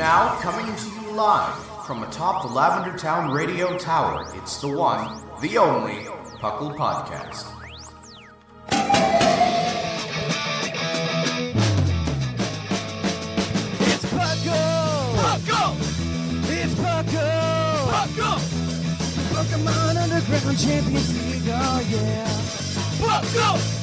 now, coming to you live from atop the Lavender Town Radio Tower, it's the one, the only Puckle Podcast. It's Puckle! Puckle! It's Puckle! Puckle! Pokemon Underground Champions League, oh yeah! Puckle!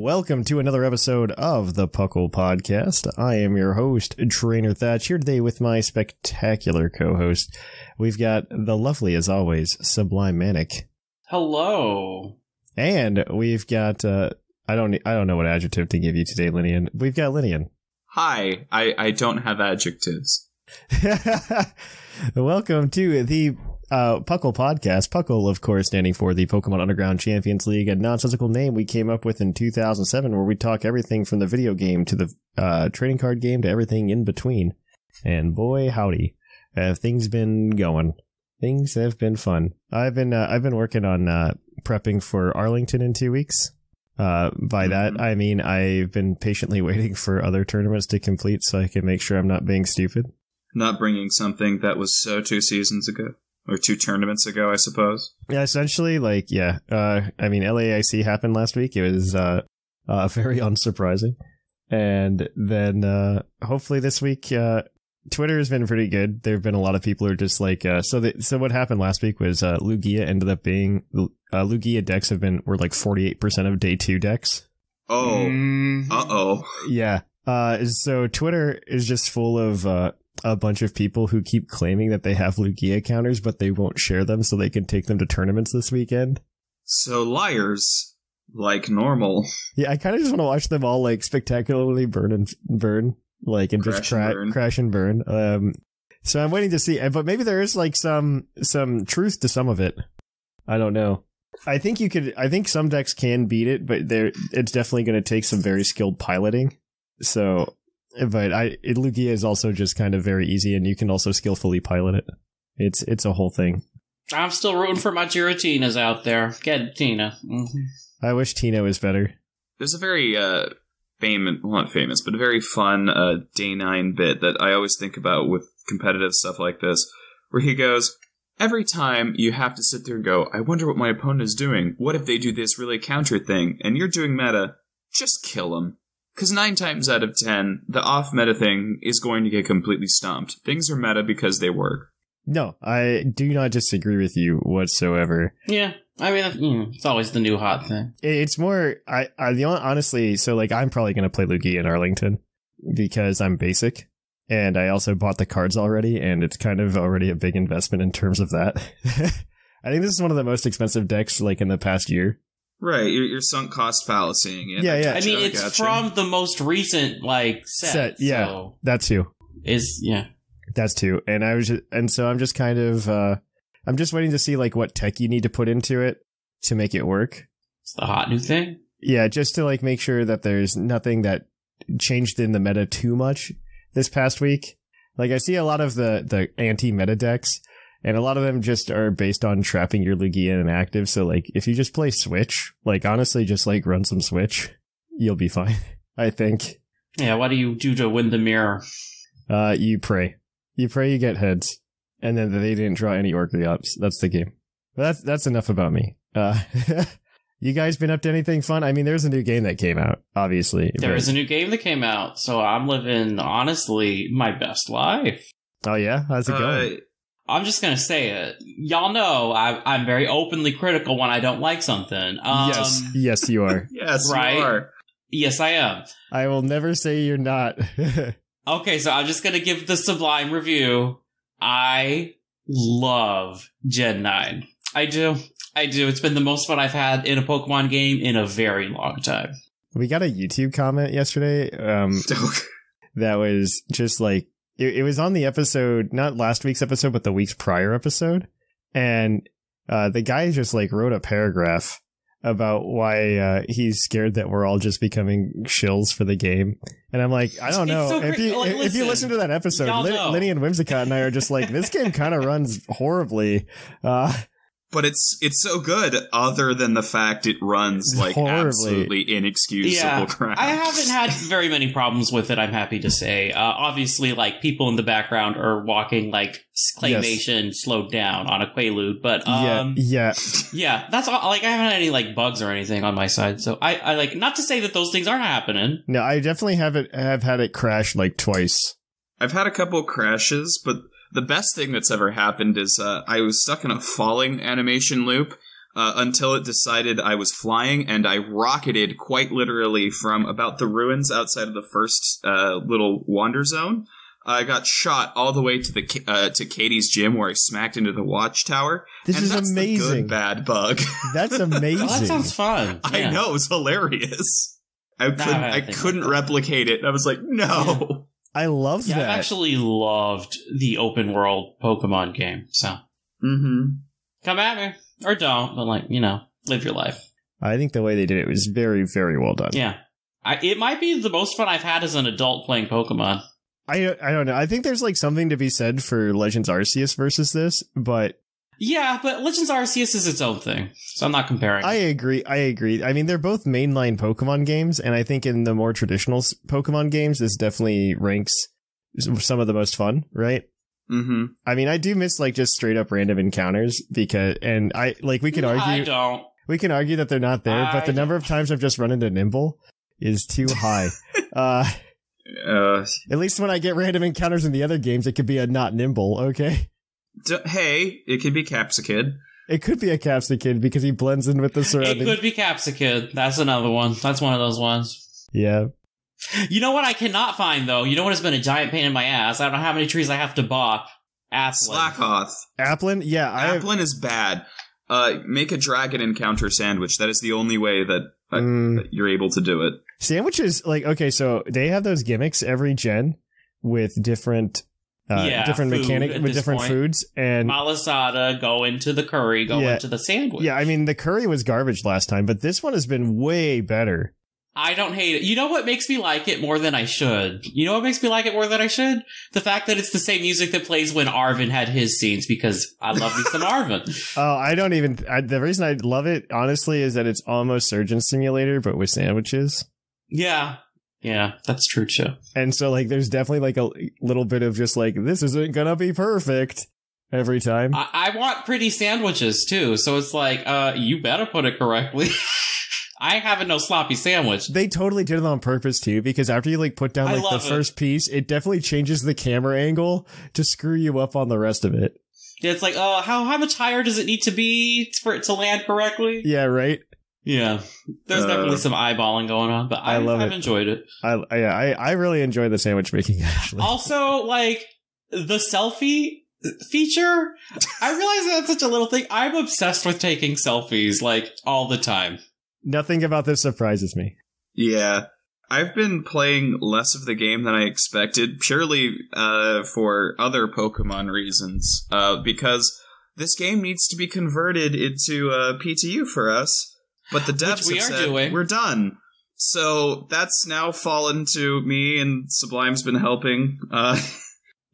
Welcome to another episode of the Puckle Podcast. I am your host, Trainer Thatch, here today with my spectacular co-host. We've got the lovely, as always, Sublime Manic, Hello. and we've got uh, I don't I don't know what adjective to give you today, Lynian. We've got Lynian. Hi, I, I don't have adjectives. Welcome to the uh, Puckle Podcast. Puckle, of course, standing for the Pokemon Underground Champions League, a nonsensical name we came up with in 2007, where we talk everything from the video game to the uh, trading card game to everything in between. And boy, howdy, have things been going. Things have been fun. I've been uh, I've been working on uh, prepping for Arlington in two weeks. Uh, by that I mean I've been patiently waiting for other tournaments to complete so I can make sure I'm not being stupid. Not bringing something that was so two seasons ago. Or two tournaments ago, I suppose. Yeah, essentially, like, yeah. Uh, I mean, LAIC happened last week. It was uh, uh, very unsurprising. And then uh, hopefully this week, uh, Twitter has been pretty good. There have been a lot of people who are just like, uh, so. The, so what happened last week was uh, Lugia ended up being uh, Lugia decks have been were like forty eight percent of day two decks. Oh, Mm, uh oh. Yeah. Uh, so Twitter is just full of uh, a bunch of people who keep claiming that they have Lugia counters, but they won't share them so they can take them to tournaments this weekend. So liars, like normal. Yeah, I kind of just want to watch them all like spectacularly burn and burn, like and just Crash and burn. crash and burn. Um, so I'm waiting to see, but maybe there is like some some truth to some of it. I don't know. I think you could. I think some decks can beat it, but there it's definitely going to take some very skilled piloting. So, but I it, Lugia is also just kind of very easy, and you can also skillfully pilot it. It's it's a whole thing. I'm still rooting for my Giratinas out there. Get Tina. hmm I wish Tino was better. There's a very uh famous, well, not famous, but a very fun uh day nine bit that I always think about with competitive stuff like this, where he goes. Every time you have to sit there and go, I wonder what my opponent is doing. What if they do this really counter thing? And you're doing meta, just kill them. Because nine times out of ten, the off meta thing is going to get completely stomped. Things are meta because they work. No, I do not disagree with you whatsoever. Yeah. I mean, mm, it's always the new hot thing. It's more, I, I, the hon- honestly, so like I'm probably going to play Lugia in Arlington because I'm basic and I also bought the cards already and it's kind of already a big investment in terms of that. I think this is one of the most expensive decks like in the past year. Right, you're, you're sunk cost fallacying it. Yeah, yeah. I mean, Gotcha, it's gotcha. from the most recent like set. Set, yeah. So That's too. is yeah. That's two. And I was just, and so I'm just kind of, uh, I'm just waiting to see like what tech you need to put into it to make it work. It's the hot new thing. Yeah, just to like make sure that there's nothing that changed in the meta too much this past week. Like I see a lot of the the anti meta decks, and a lot of them just are based on trapping your Lugia in active. So like if you just play Switch, like honestly, just like run some Switch, you'll be fine. I think. Yeah. What do you do to win the mirror? Uh, you pray, you pray you get heads, and then they didn't draw any Archeops. That's the game. But that's that's enough about me. Uh. You guys been up to anything fun? I mean, there's a new game that came out, obviously. There but- is a new game that came out, so I'm living honestly my best life. Oh yeah, how's it going? I'm just gonna say it. Y'all know I, I'm very openly critical when I don't like something. Um, yes, yes, you are. yes, Right. you are. Yes, I am. I will never say you're not. Okay, so I'm just gonna give the sublime review. I love Gen 9. I do. I do. It's been the most fun I've had in a Pokemon game in a very long time. we got a YouTube comment yesterday. Um, that was just like it, it was on the episode, not last week's episode, but the week's prior episode, and uh, the guy just like wrote a paragraph about why uh, he's scared that we're all just becoming shills for the game. And I'm like, I don't know. so if you like, if you listen, listen to that episode, Lin- and Whimsicott and I are just like, this game kind of runs horribly. Uh, but it's it's so good. Other than the fact it runs like Horribly. absolutely inexcusable Yeah, crap. I haven't had very many problems with it. I'm happy to say. Uh, obviously, like people in the background are walking like claymation slowed down on a Quaalude, but um, yeah, yeah. yeah, that's all. Like I haven't had any like bugs or anything on my side, so I, I like not to say that those things aren't happening. No, I definitely have it. Have had it crash like twice. I've had a couple crashes, but the best thing that's ever happened is uh, I was stuck in a falling animation loop uh, until it decided I was flying, and I rocketed quite literally from about the ruins outside of the first uh, little wander zone. I got shot all the way to the uh, to Katy's gym, where I smacked into the watchtower. This and is that's the amazing. good bad bug. That's amazing. Oh, that sounds fun. I know it was hilarious. I couldn't. I I couldn't replicate it. I was like, no. I love Yeah, that. I've actually loved the open world Pokemon game. So Mm-hmm. come at me or don't, but like you know, live your life. I think the way they did it was very, very well done. Yeah, I, it might be the most fun I've had as an adult playing Pokemon. I I don't know. I think there's like something to be said for Legends Arceus versus this, but Yeah, but Legends Arceus is its own thing, so I'm not comparing. I agree. I agree. I mean, they're both mainline Pokemon games, and I think in the more traditional Pokemon games, this definitely ranks some of the most fun. Right? Mm-hmm. I mean, I do miss like just straight up random encounters because, and I like we could I argue don't. we can argue that they're not there, but the I number of times I've just run into Nymble is too high. uh, Uh, at least when I get random encounters in the other games, it could be a not Nymble. Okay. D- hey, it could be Capsakid. It could be a Capsakid because he blends in with the surrounding. It surrounding. could be Capsakid. That's another one. That's one of those ones. Yeah. You know what I cannot find though? You know what has been a giant pain in my ass? I don't know how many trees I have to bop. Applin. Slakoth. Applin? Yeah, I have. Applin is bad. Uh, make a dragon encounter sandwich. That is the only way that, that, Mm. that you're able to do it. Sandwiches, like, okay, so they have those gimmicks every gen with different. Uh, Yeah, different mechanic with different point. foods and Malasada, go into the curry, go Yeah. into the sandwich. yeah i mean the curry was garbage last time but this one has been way better I don't hate it. You know what makes me like it more than I should? You know what makes me like it more than I should? The fact that it's the same music that plays when Arven had his scenes because I love me some Arven. oh i don't even I, the reason i love it honestly is that it's almost surgeon simulator but with sandwiches Yeah. Yeah, that's true too. and so like there's definitely like a little bit of just like this isn't gonna be perfect every time I, I want pretty sandwiches too, so it's like, uh, you better put it correctly. I ain't having no sloppy sandwich. they totally did it on purpose too because after you like put down like the it. first piece it definitely changes the camera angle to screw you up on the rest of it Yeah, It's like, uh, how how much higher does it need to be for it to land correctly? yeah right Yeah, there's Uh, definitely some eyeballing going on, but I I, love I've it. enjoyed it. I, I I I really enjoy the sandwich making actually. Also, like the selfie feature, I realize that's such a little thing. I'm obsessed with taking selfies like all the time. Nothing about this surprises me. Yeah. I've been playing less of the game than I expected, purely uh, for other Pokemon reasons. Uh, because this game needs to be converted into uh, PTU for us, but the devs we have are said doing. we're done. So that's now fallen to me, and Sublime's been helping. Uh,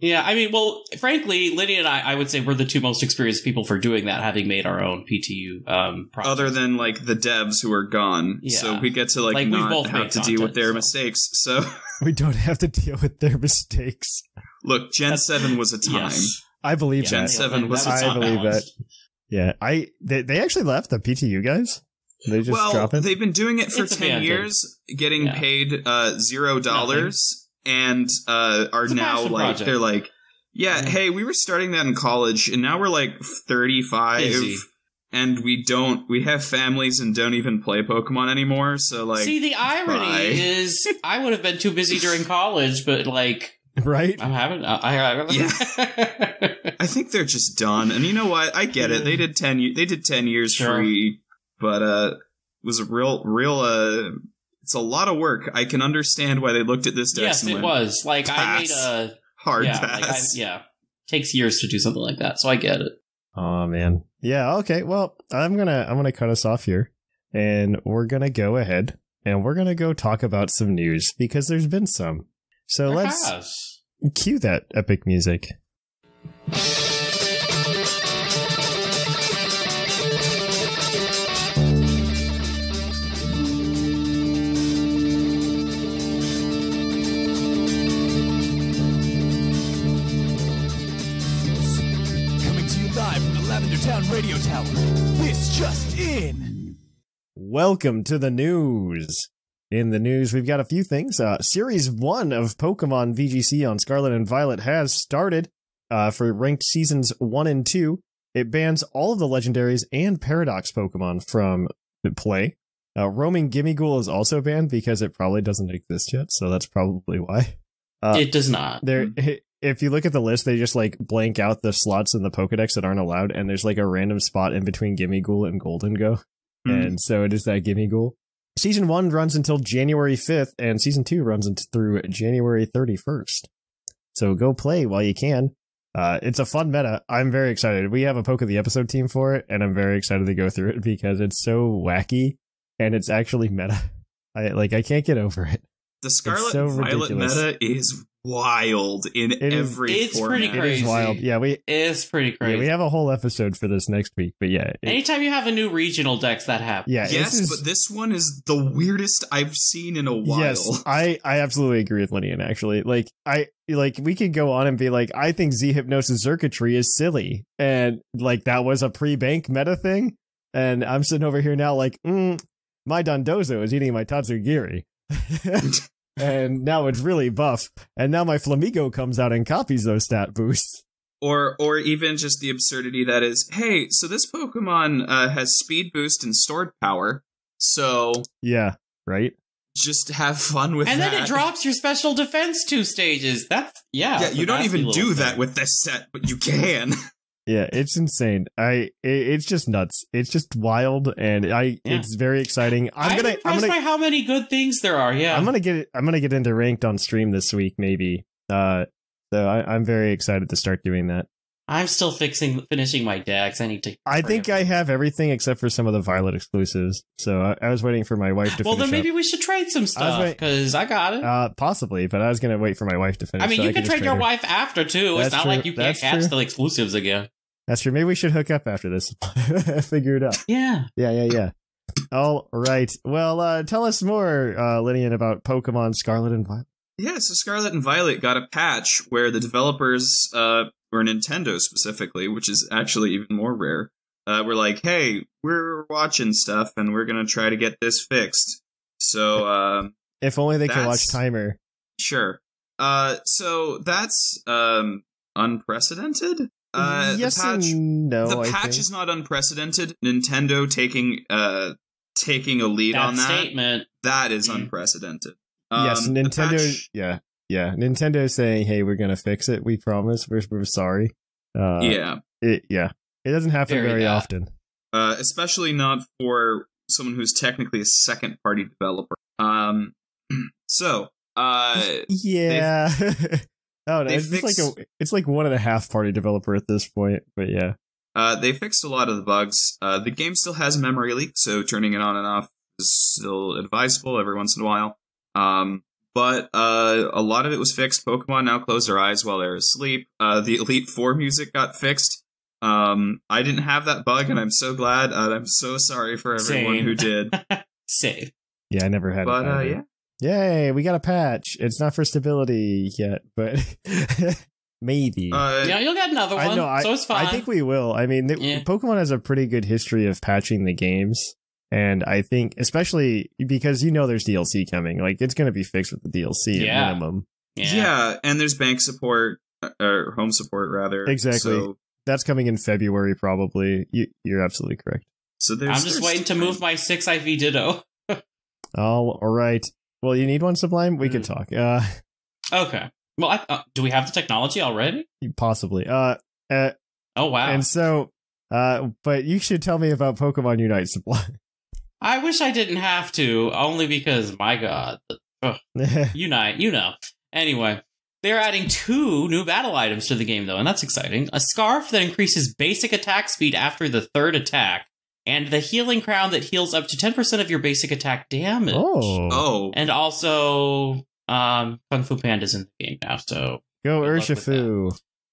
Yeah, I mean, well, frankly, Lydia and I, I would say we're the two most experienced people for doing that, having made our own PTU um, project. other than like the devs who are gone, Yeah. so we get to like, Like, we've not have made to deal with their so. mistakes. So We don't have to deal with their mistakes. look, Gen That's- Seven was a time. Yes. I believe Yeah, Gen that. seven was that I believe balanced. Yeah, I they, they actually left the PTU guys. They just well, drop it. they've been doing it for It's ten years, getting Yeah. paid uh, zero dollars, and uh, are It's now like project. they're like, yeah, Yeah. hey, we were starting that in college, and now we're like thirty five, and we don't, we have families and don't even play Pokemon anymore. So like, See, the irony bye. is, I would have been too busy during college, but like, right? I'm having. I, I, Yeah. I think they're just done. And you know what? I get it. They did ten. ye- They did ten years Sure. free, but uh, it was a real, real. Uh, it's a lot of work. I can understand why they looked at this. desk yes, it was like I made Pass. a hard yeah, pass. like I, yeah. Takes years to do something like that, so I get it. Oh man. Yeah, okay. Well, I'm going to I'm going to cut us off here and we're going to go ahead and we're going to go talk about some news because there's been some. So let's Perhaps. cue that epic music. Radio tower. This just in. Welcome to the news. In the news, we've got a few things. Uh, series one of Pokemon VGC on Scarlet and Violet has started uh, for ranked seasons one and two. It bans all of the legendaries and paradox Pokemon from play. Uh, roaming Gimmighoul is also banned because it probably doesn't exist yet, so that's probably why. Uh, it does not. there, if you look at the list, they just like blank out the slots in the Pokedex that aren't allowed, and there's like a random spot in between Gimmighoul and Gholdengo, Hmm. and so it is that Gimmighoul. Season one runs until January 5th, and season two runs through January 31st. So go play while you can. Uh, it's a fun meta. I'm very excited. We have a Poke of the Episode team for it, and I'm very excited to go through it because it's so wacky and it's actually meta. I like I can't get over it. The Scarlet so Violet ridiculous. meta is wild in It is- every It's format. pretty It is Crazy. wild. Yeah, we It's pretty yeah, crazy. we have a whole episode for this next week. But yeah, it- Anytime you have a new regional dex, that happens. yeah, Yes, this is- but this one is the weirdest I've seen in a while. Yes, I I absolutely agree with Lynian. Actually, like I like we could go on and be like, I think Z hypnosis circuitry is silly, and like that was a pre bank meta thing, and I'm sitting over here now like, mm, my Dondozo is eating my Tatsugiri. and now it's really buff, and now my Flamigo comes out and copies those stat boosts. or or even just the absurdity that is, hey, so this Pokemon uh, has speed boost and stored power, so Yeah, right. just have fun with and that. then it drops your special defense two stages. That's yeah. Yeah, you don't even do thing. that with this set, but you can. Yeah, it's insane. I it, it's just nuts. It's just wild, and I Yeah. it's very exciting. I'm, I'm, gonna I'm gonna by how many good things there are. Yeah, I'm gonna get. I'm gonna get into ranked on stream this week, maybe. Uh, so I, I'm very excited to start doing that. I'm still fixing finishing my decks. I need to. I think I have everything except for some of the Violet exclusives. So I, I was waiting for my wife to finish. Well, then maybe we should trade some stuff because I got it. Uh, possibly, but I was gonna wait for my wife to finish. I mean, so you could can just trade your her. wife after too. That's it's not true. like you can't That's catch true. the exclusives again. That's true. Maybe we should hook up after this. Figure it out. Yeah. Yeah, yeah, yeah. All right. Well, uh, tell us more, uh, Lynian, about Pokemon Scarlet and Violet. Yeah, so Scarlet and Violet got a patch where the developers, uh, or Nintendo specifically, which is actually even more rare, uh, were like, hey, we're watching stuff and we're gonna try to get this fixed. So, um, If only they could watch Timer. sure. Uh, so that's, um, unprecedented? Uh, yes the patch, and no. the I patch think. is not unprecedented. Nintendo taking, uh, taking a lead That on that, statement. that is Mm. unprecedented. yes, Um, the Nintendo. patch- yeah, yeah. Nintendo saying, "Hey, we're gonna fix it. We promise. We're we're sorry." Uh, yeah. It, yeah. It doesn't happen Very very often. uh, especially not for someone who's technically a second party developer. Um, so uh, Yeah. oh no, it's just like a, it's like one and a half party developer at this point. But yeah, uh, they fixed a lot of the bugs. Uh, the game still has a memory leak, so turning it on and off is still advisable every once in a while. Um, but uh, a lot of it was fixed. Pokemon now close their eyes while they're asleep. Uh, the Elite Four music got fixed. Um, I didn't have that bug, and I'm so glad. Uh, I'm so sorry for everyone Same. who did. Save. yeah. I never had. but it uh, yeah, Yay, we got a patch. It's not for stability yet, but maybe. uh, Yeah, you'll get another I one. know. I, so it's fine. I think we will. I mean, the, Yeah. Pokemon has a pretty good history of patching the games, and I think, especially because you know there's DLC coming, like it's going to be fixed with the DLC Yeah. at minimum. yeah. Yeah. and there's bank support uh, or home support rather. Exactly. So, That's coming in February, probably. You, you're absolutely correct. so there's. I'm just there's waiting to move my six IV Ditto. All right. Well, you need one Sublime. We could Mm. talk. Uh, Okay. Well, I, uh, do we have the technology already? possibly. Uh, uh Oh wow! and so, uh, but you should tell me about Pokemon Unite Supply. I wish I didn't have to, only because my god, Unite, you know. Anyway, they're adding two new battle items to the game, though, and that's exciting. A scarf that increases basic attack speed after the third attack, and the healing crown that heals up to 10% of your basic attack damage. oh, Oh, And also, um, Kung Fu Panda's in the game now, so. go good Urshifu.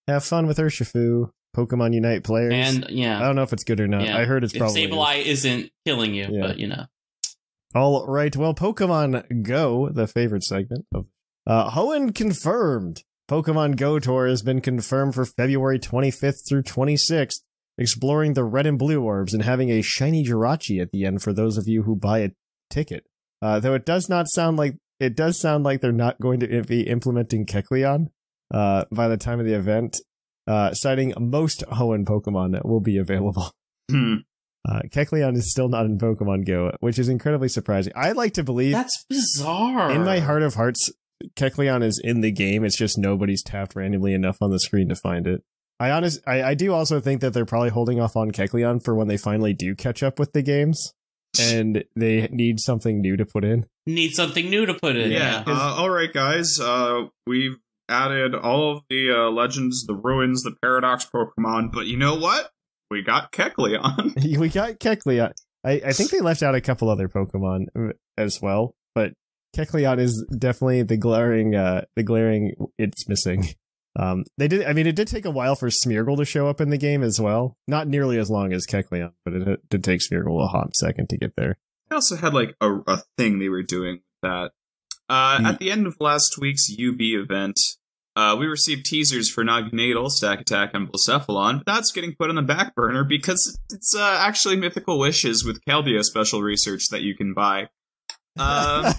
Have fun with Urshifu. Pokemon Unite players. And, yeah. I don't know if it's good or not. yeah. I heard it's if probably. Sableye isn't killing you, Yeah. but, you know. All right. Well, Pokemon Go, the favorite segment of uh, Hoenn confirmed. Pokemon Go Tour has been confirmed for February 25th through 26th. Exploring the red and blue orbs and having a shiny Jirachi at the end for those of you who buy a ticket. Uh, though it does not sound like it does sound like they're not going to be implementing Kecleon uh, by the time of the event, uh, citing most Hoenn Pokemon that will be available. Hmm. Uh, Kecleon is still not in Pokemon Go, which is incredibly surprising. I'd like to believe That's bizarre. in my heart of hearts, Kecleon is in the game. It's just nobody's tapped randomly enough on the screen to find it. I honest, I, I do also think that they're probably holding off on Kecleon for when they finally do catch up with the games, and they need something new to put in. Need something new to put in. Yeah. Uh, all right, guys. Uh, we've added all of the uh, legends, the ruins, the paradox Pokemon, but you know what? We got Kecleon. we got Kecleon. I, I think they left out a couple other Pokemon uh, as well, but Kecleon is definitely the glaring, uh, the glaring. It's missing. Um, they did. I mean, it did take a while for Smeargle to show up in the game as well. Not nearly as long as Kecleon, but it did take Smeargle a hot second to get there. They also had like a, a thing they were doing that. Uh, Hmm. At the end of last week's UB event, uh, we received teasers for Naganadel, Stakataka, and Blacephalon, but that's getting put on the back burner because it's uh, actually Mythical Wishes with Keldeo special research that you can buy. Um,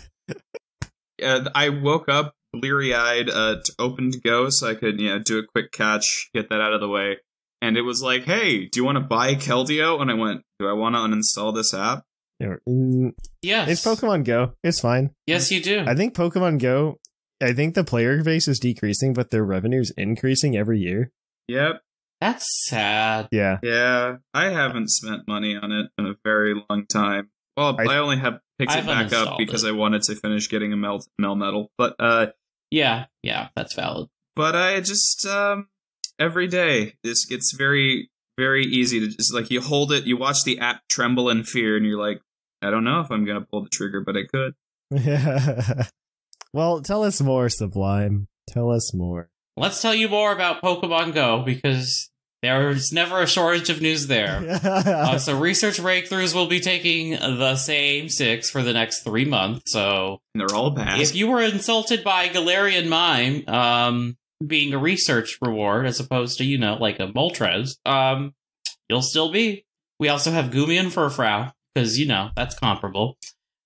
I woke up bleary eyed, uh, to open to go so I could, you know, do a quick catch, get that out of the way. And it was like, hey, do you want to buy Keldeo? And I went, do I want to uninstall this app? Yeah, mm, Yes. It's Pokemon Go. It's fine. Yes, you do. I think Pokemon Go. I think the player base is decreasing, but their revenue's increasing every year. Yep. That's sad. Yeah, Yeah, I haven't spent money on it in a very long time. Well, I- I, only have picked it I've back up because it. I wanted to finish getting a mel mel medal. But uh, Yeah, yeah, that's valid. but I just um every day this gets very very easy to just like you hold it, you watch the app tremble in fear, and you're like, I don't know if I'm gonna pull the trigger, but I could. Yeah. well, tell us more, Sublime. Tell us more. Let's tell you more about Pokemon Go because there's never a shortage of news there. uh, so research breakthroughs will be taking the same six for the next three months. So And they're all bad. if you were insulted by Galarian Mime um, being a research reward as opposed to, you know, like a Moltres, um, you'll still be. We also have Goomian Furfrou, because, you know, that's comparable.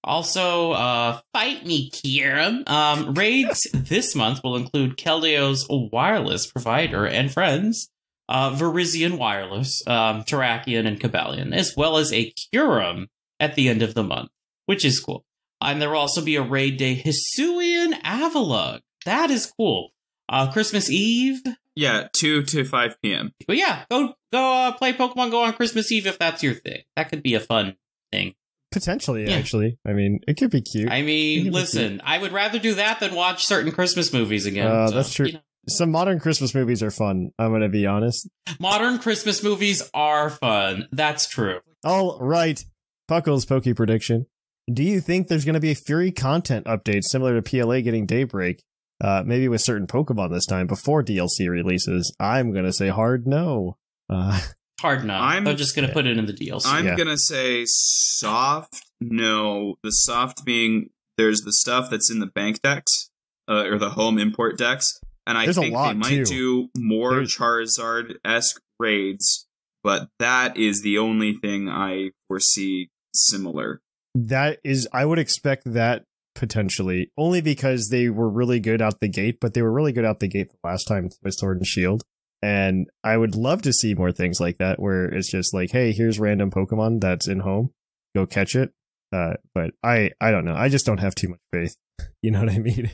Also, uh, Fight Me, Kieran. Um, raids this month will include Keldeo's wireless provider and friends, uh, Verizian Wireless, um, Terrakion, and Cobalion, as well as a Kyurem at the end of the month, which is cool. And there will also be a raid day Hisuian Avalugg. That is cool. Uh, Christmas Eve. yeah, two to five p.m. But yeah, go go uh, play Pokemon Go on Christmas Eve if that's your thing. That could be a fun thing. Potentially, Yeah. actually. I mean, it could be cute. I mean, listen, I would rather do that than watch certain Christmas movies again. Uh, So, that's true. you know. Some modern Christmas movies are fun. I'm going to be honest. modern Christmas movies are fun. That's true. All right. Puckle's Poke prediction. Do you think there's going to be a Fury content update similar to PLA getting Daybreak? Uh, maybe with certain Pokemon this time before DLC releases. I'm going to say hard no. Uh, Hard no. I'm- They're just going to Yeah. put it in the DLC. I'm Yeah. gonna say soft. No, the soft being there's the stuff that's in the bank decks uh, or the home import decks, and I There's a think lot, they might too. do more There's- Charizard esque raids, but that is the only thing I foresee similar. that is, I would expect that potentially only because they were really good out the gate, but they were really good out the gate the last time with Sword and Shield. And I would love to see more things like that where it's just like, hey, here's random Pokemon that's in home. Go catch it. Uh, but I, I don't know. I just don't have too much faith. You know what I mean?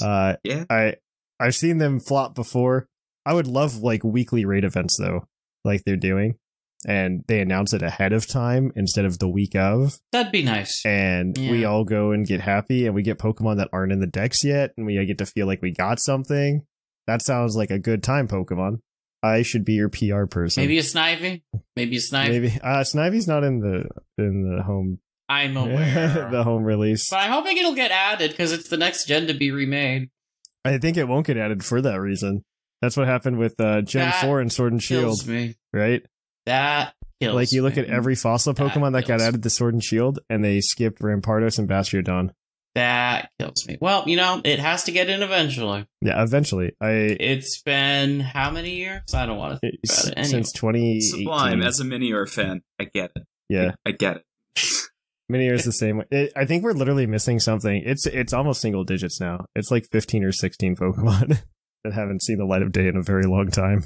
Uh, Yeah. I, I've seen them flop before. I would love like weekly raid events though, like they're doing. And they announce it ahead of time instead of the week of That'd be nice. and we all go and get happy and we get Pokemon that aren't in the decks yet and we get to feel like we got something. That sounds like a good time, Pokemon. I should be your PR person. Maybe a Snivy. Maybe a Snivy. Maybe uh Snivy's not in the in the home I'm aware. the home release. but I'm hoping it'll get added because it's the next gen to be remade. I think it won't get added for that reason. That's what happened with uh Gen That 4 and Sword and Shield, Kills me. right? That kills me. like you look me. at every fossil Pokemon that got added to Sword and Shield and they skipped Rampardos and Bastiodon. That kills me. Well, you know, it has to get in eventually. Yeah, eventually. I It's been how many years? I don't want to think about it. Anyway. since twenty. Sublime. As a Minior fan, I get it. yeah, I get it. many years the same way. It, I think we're literally missing something. It's it's almost single digits now. It's like 15 or 16 Pokemon that haven't seen the light of day in a very long time.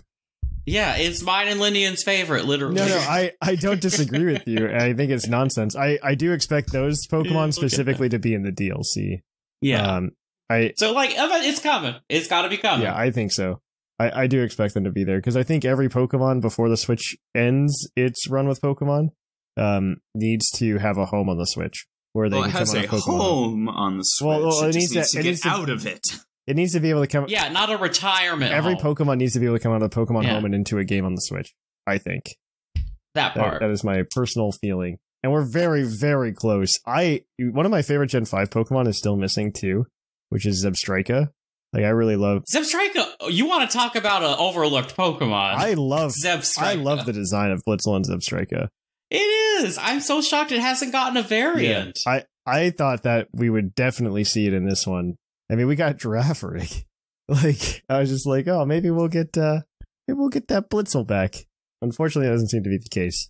yeah, it's mine and Lynian's favorite, literally. No, no, I, I don't disagree with you. I think it's nonsense. I, I do expect those Pokemon specifically to be in the DLC. yeah. Um, I so like, it's coming. It's got to be coming. yeah, I think so. I, I do expect them to be there because I think every Pokemon before the Switch ends its run with Pokemon um, needs to have a home on the Switch where they Well, it can has come on a a Pokemon. home on the Switch. Well, well, it, it just needs needs to- to, it get needs to- out of it. It needs to be able to come. Yeah, not a retirement. Every home. Pokemon needs to be able to come out of the Pokemon Yeah. home and into a game on the Switch. I think that that, part. that is my personal feeling, and we're very, very close. I one of my favorite Gen Five Pokemon is still missing too, which is Zebstrika. Like I really love. Zebstrika, you want to talk about an overlooked Pokemon? I love. Zebstrika. I love the design of Blitzle and Zebstrika. It is. I'm so shocked it hasn't gotten a variant. I I thought that we would definitely see it in this one. I mean, we got Girafarig. Like I was just like, oh, maybe we'll get uh maybe we'll get that Blitzle back. Unfortunately, that doesn't seem to be the case.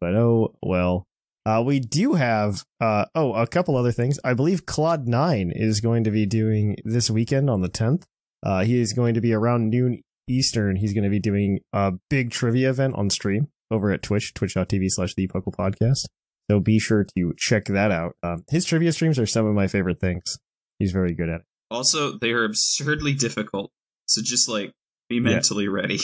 But oh well. Uh, we do have uh oh a couple other things. I believe Claude Nine is going to be doing this weekend on the tenth. Uh, he is going to be around noon Eastern. He's going to be doing a big trivia event on stream over at Twitch, twitch.tv slash the Puckle Podcast. So be sure to check that out. Um, his trivia streams are some of my favorite things. He's very good at it. Also, they are absurdly difficult. So just like be Yeah. mentally ready.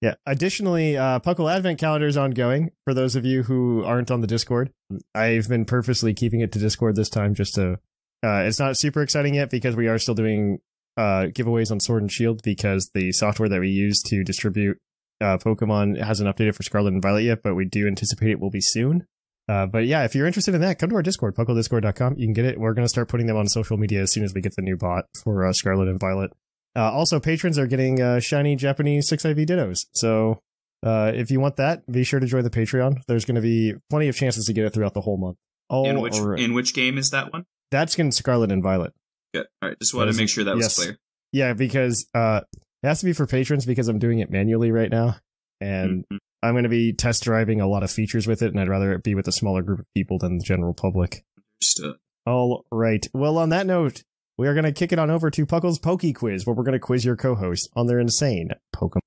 Yeah. Additionally, uh, Puckle Advent Calendar is ongoing for those of you who aren't on the Discord. I've been purposely keeping it to Discord this time just to. Uh, it's not super exciting yet because we are still doing uh, giveaways on Sword and Shield because the software that we use to distribute uh, Pokemon hasn't updated for Scarlet and Violet yet, but we do anticipate it will be soon. Uh, but yeah, if you're interested in that, come to our Discord, pucklediscord.com. You can get it. We're going to start putting them on social media as soon as we get the new bot for uh, Scarlet and Violet. Uh, also, patrons are getting uh, shiny Japanese 6IV Dittos. So uh, if you want that, be sure to join the Patreon. There's going to be plenty of chances to get it throughout the whole month. Oh, in which in which game is that one? that's in Scarlet and Violet. Good. All right. Just wanted to make sure that was clear. Yeah, because uh, it has to be for patrons because I'm doing it manually right now. And Mhm. I'm going to be test driving a lot of features with it, and I'd rather it be with a smaller group of people than the general public. Understood. All right. Well, on that note, we are going to kick it on over to Puckle's Poke Quiz, where we're going to quiz your co-host on their insane Pokemon.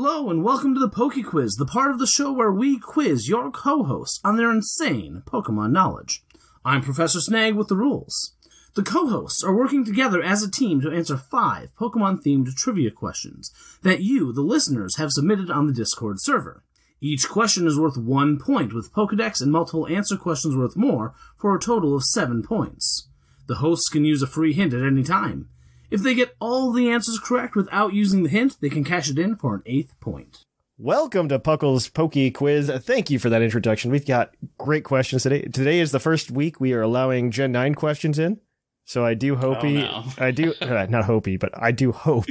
Hello and welcome to the Poke Quiz, the part of the show where we quiz your co-hosts on their insane Pokemon knowledge. I'm Professor Snag with the rules. The co-hosts are working together as a team to answer five Pokemon-themed trivia questions that you, the listeners, have submitted on the Discord server. Each question is worth one point, with Pokedex and multiple answer questions worth more, for a total of seven points. The hosts can use a free hint at any time. If they get all the answers correct without using the hint, they can cash it in for an eighth point. Welcome to Puckle's Poke Quiz. Thank you for that introduction. We've got great questions today. Today is the first week we are allowing Gen 9 questions in. So I do hope Oh, no. I do uh, not hopey, but I do hope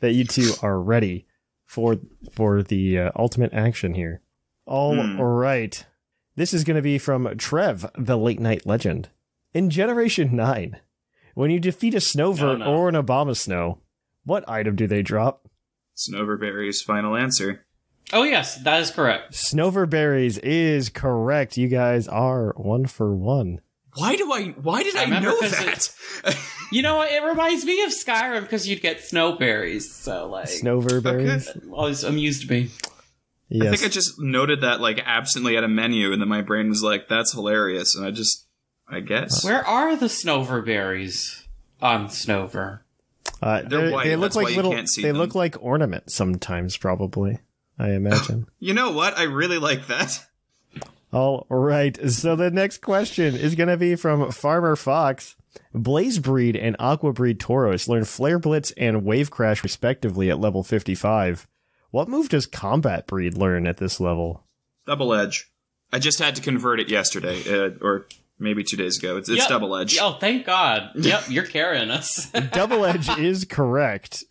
that you two are ready for for the uh, ultimate action here. All Hmm. right. This is going to be from Trev, the late night legend. In Generation 9, when you defeat a Snover Oh, no. or an Abomasnow, what item do they drop? Snoverberry's final answer. Oh yes, that is correct. Snover berries is correct. You guys are one for one. Why do I? Why did I I, remember know 'cause that? You know what? It reminds me of Skyrim because you'd get snowberries. So like, Snover berries. always amused me. I think I just noted that like absently at a menu, and then my brain was like, "That's hilarious," and I just, I guess. Where are the Snover berries on Snover? uh, They're they're- white, They look that's why like you little. can't see They them. look like ornaments sometimes, probably. I imagine. You know what? I really like that. All right. So the next question is going to be from Farmer Fox. Blaze Breed and Aqua Breed Tauros learn Flare Blitz and Wave Crash respectively at level 55. What move does Combat Breed learn at this level? Double edge. I just had to convert it yesterday, uh, or maybe two days ago. It's, it's Yep. double edge. Oh, thank God. Yep, you're carrying us. Double Edge is correct.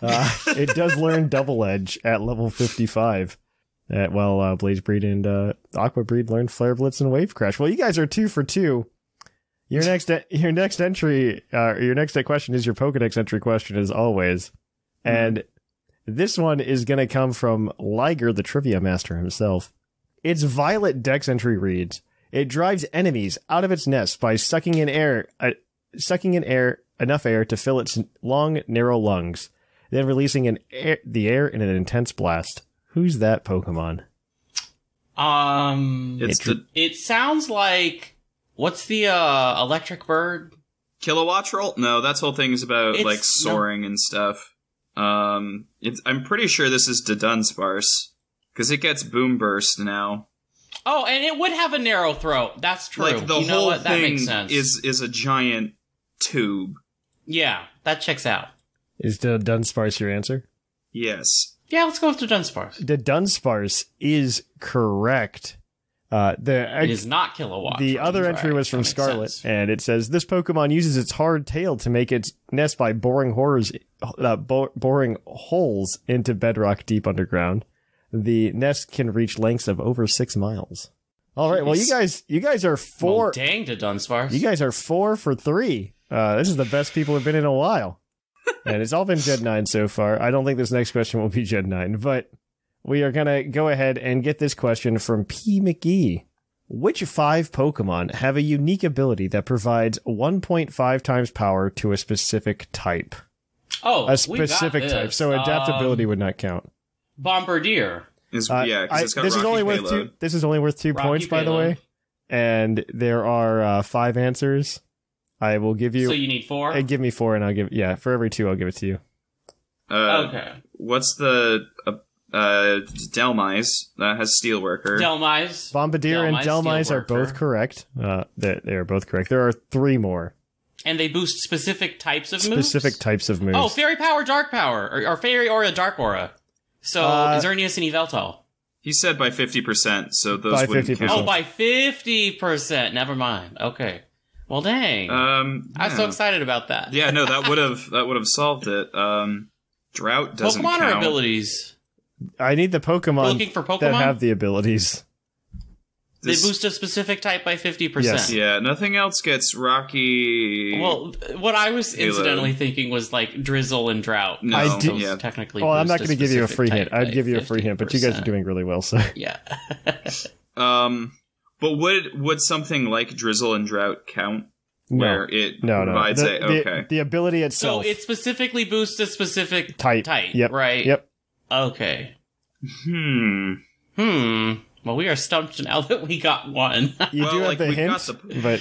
Uh, it does learn Double Edge at level 55. Uh, well, uh, Blaze Breed and uh, Aqua Breed learned Flare Blitz and Wave Crash. Well, you guys are two for two. Your next your next entry, uh, your next question is your Pokedex entry question, as always. And this one is going to come from Liger, the trivia master himself. Its violet dex entry reads, it drives enemies out of its nest by sucking in air, uh, sucking in air enough air to fill its long, narrow lungs, then releasing an air, the air in an intense blast. Who's that Pokemon? um, It's It- the it sounds like what's the uh electric bird? Kilowattrel. No, that whole thing is about It's- like no. soaring and stuff. Um, it's, I'm pretty sure this is the Dunsparce because it gets boom burst now. Oh, and it would have a narrow throat. That's true. Like the you know whole what? That thing makes sense. is is a giant tube. yeah, that checks out. Is the Dunsparce your answer? Yes. Yeah, let's go with the Dunsparce. The Dunsparce is correct. Uh, the It is not kilowatt. The right, other entry right, was from makes Scarlet, sense. and it says this Pokemon uses its hard tail to make its nest by boring horrors, uh, bo- boring holes into bedrock deep underground. The nest can reach lengths of over six miles. All right, well, you guys, you guys are four. Well, dang to Dunsparce. you guys are four for three. Uh, this is the best people have been in a while, and it's all been Gen Nine so far. I don't think this next question will be Gen Nine, but we are gonna go ahead and get this question from P McGee. Which five Pokemon have a unique ability that provides 1.5 times power to a specific type? oh, A specific type. So adaptability Um, would not count. Bombirdier. Is, Uh, yeah, I- because it's got this is rocky only worth two. This is only worth two Rocky points, by the way. And there are uh, five answers. I will give you. so you need four. uh, give me four, and I'll give. Yeah, for every two, I'll give it to you. Uh, okay. What's the uh, uh, Dhelmise that has Steelworker? Dhelmise. Bombirdier and Dhelmise, Dhelmise are both correct. Uh, they they are both correct. There are three more and they boost specific types of moves. specific types of moves. Oh, fairy power, dark power, or, or fairy aura, dark aura. So Uh, Xerneas and Yveltal. he said by fifty percent, so those By wouldn't 50%. Oh, by fifty percent. Never mind. Okay. Well, dang. Um, I'm so excited about that. Yeah, no, that would have that would have solved it. Um, drought doesn't Pokemon count. or abilities? I need the We're Pokemon looking for Pokemon. that have the abilities. This- they boost a specific type by 50%. Yes. percent. Yeah, nothing else gets rocky. Well, what I was Halo. incidentally thinking was like drizzle and drought. no, I did- yeah. Technically, Well, I'm not going to give you a free specific hint. I'd give you a by free hint, but you guys are doing really well. So Yeah. Um, but would would something like drizzle and drought count? Where it no, no. provides The, a the- okay. the ability itself. so it specifically boosts a specific Type. Type. Yep. Right. Yep. Okay. hmm. Hmm. Well, we are stumped now that we got one. You Well, do have like, the we hint, got the- but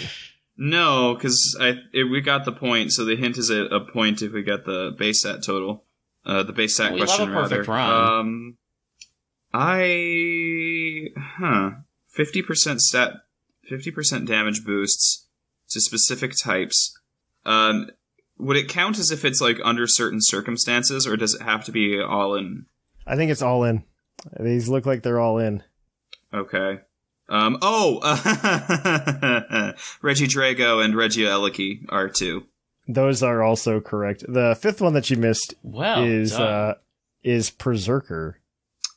No, because I it, we got the point, so the hint is a, a point if we got the base stat total. Uh, the base stat We love question a perfect rather. run. Um, I huh fifty percent stat, fifty percent damage boosts to specific types. Um, would it count as if it's like under certain circumstances, or does it have to be all in? I think it's all in. These look like they're all in. Okay. Um. Oh, Regidrago and Regieleki are two. Those are also correct. The fifth one that you missed well, is uh is Perrserker.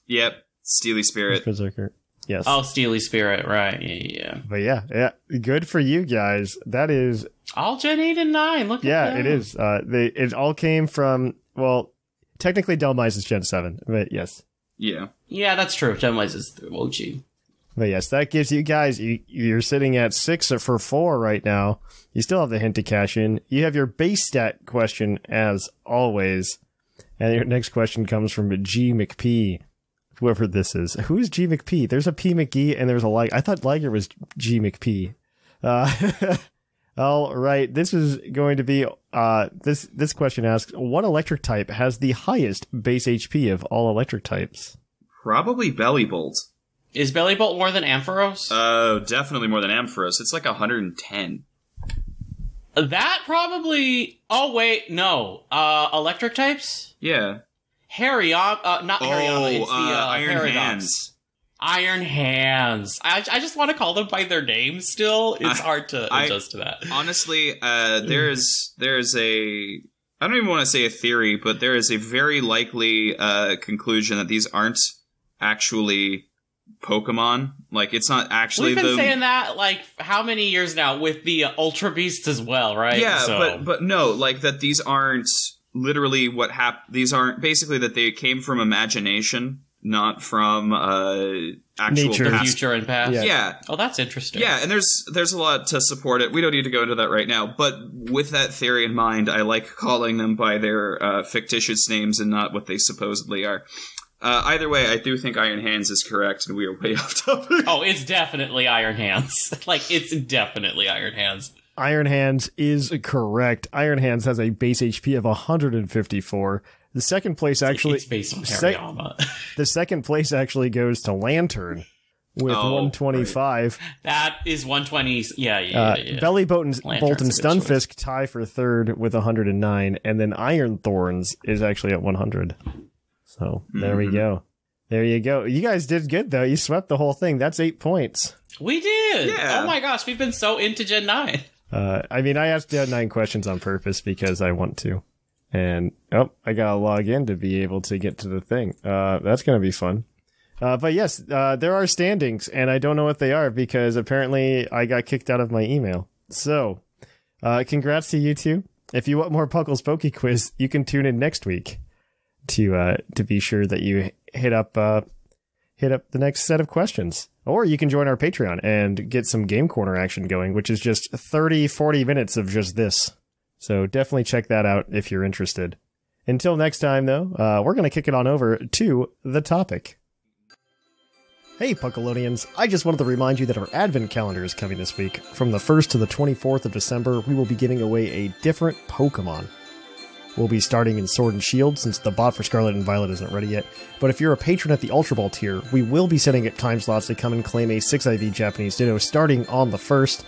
Yep. Steely Spirit. Perrserker. Yes. oh, Steely Spirit, right? Yeah, yeah. But yeah, yeah, good for you guys. That is, All Gen eight and nine. Look. yeah, at it them. is. Uh, they it all came from well, technically Dhelmise is Gen seven, but yes, Yeah. Yeah, that's true. Genwise is the OG. but yes, that gives you guys. You, you're sitting at six for four right now. You still have the hint to cash in. You have your base stat question as always, and your next question comes from G McP. Whoever this is, who is G McP? There's a P McGee and there's a like. I thought Liger was G McP. Uh, all right, this is going to be uh this this question asks what electric type has the highest base HP of all electric types? Probably Bellibolt. Is Bellibolt more than Ampharos? Oh, definitely more than Ampharos. It's like 110. that probably. Oh wait, no. Uh, electric types. Yeah. Harry, uh, not Oh, Harry, it's the uh, uh, Iron Paradox. Hands. Iron Hands. I, I just want to call them by their name still. It's I- hard to I- adjust to that. Honestly, uh, there's there's a I don't even want to say a theory, but there is a very likely uh, conclusion that these aren't actually Pokemon. Like it's not actually We've been the saying that like how many years now with the uh, Ultra Beasts as well, right? yeah, So- but but no, like that these aren't literally what hap- These aren't basically that they came from imagination, not from uh, actual Nature. the past- future and past. Yeah. Yeah, Oh, that's interesting. Yeah, and there's there's a lot to support it. We don't need to go into that right now, but with that theory in mind, I like calling them by their uh, fictitious names and not what they supposedly are. Uh, either way, I do think Iron Hands is correct, and we are way off topic. Oh, it's definitely Iron Hands. like it's definitely Iron Hands. Iron Hands is correct. Iron Hands has a base HP of 154. The second place actually, it's based on sec- the second place actually goes to Lanturn with Oh, 125. that is 120. Yeah, yeah, Uh, yeah. yeah. Bellibolt and, Lanturn's Bolt and a good choice. Stunfisk tie for third with 109, and then Iron Thorns is actually at 100. So there we Mhm. go. There you go. You guys did good though. You swept the whole thing. That's eight points. we did. Yeah. Oh my gosh, we've been so into Gen 9. Uh, I mean, I asked uh, nine questions on purpose because I want to. And, oh, I gotta log in to be able to get to the thing. Uh, that's gonna be fun. Uh, but yes, uh, there are standings, and I don't know what they are because apparently I got kicked out of my email. So, uh, congrats to you two. If you want more Puckle's Poke Quiz, you can tune in next week to uh, to be sure that you hit up uh, hit up the next set of questions. Or you can join our Patreon and get some Game Corner action going, which is just 30, 40 minutes of just this. So definitely check that out if you're interested. Until next time, though, uh, we're going to kick it on over to the topic. Hey, Puckalonians! I just wanted to remind you that our Advent calendar is coming this week. From the 1st to the 24th of December, we will be giving away a different Pokemon. We'll be starting in Sword and Shield since the bot for Scarlet and Violet isn't ready yet. But if you're a patron at the Ultra Ball tier, we will be setting up time slots to come and claim a 6IV Japanese Ditto starting on the 1st.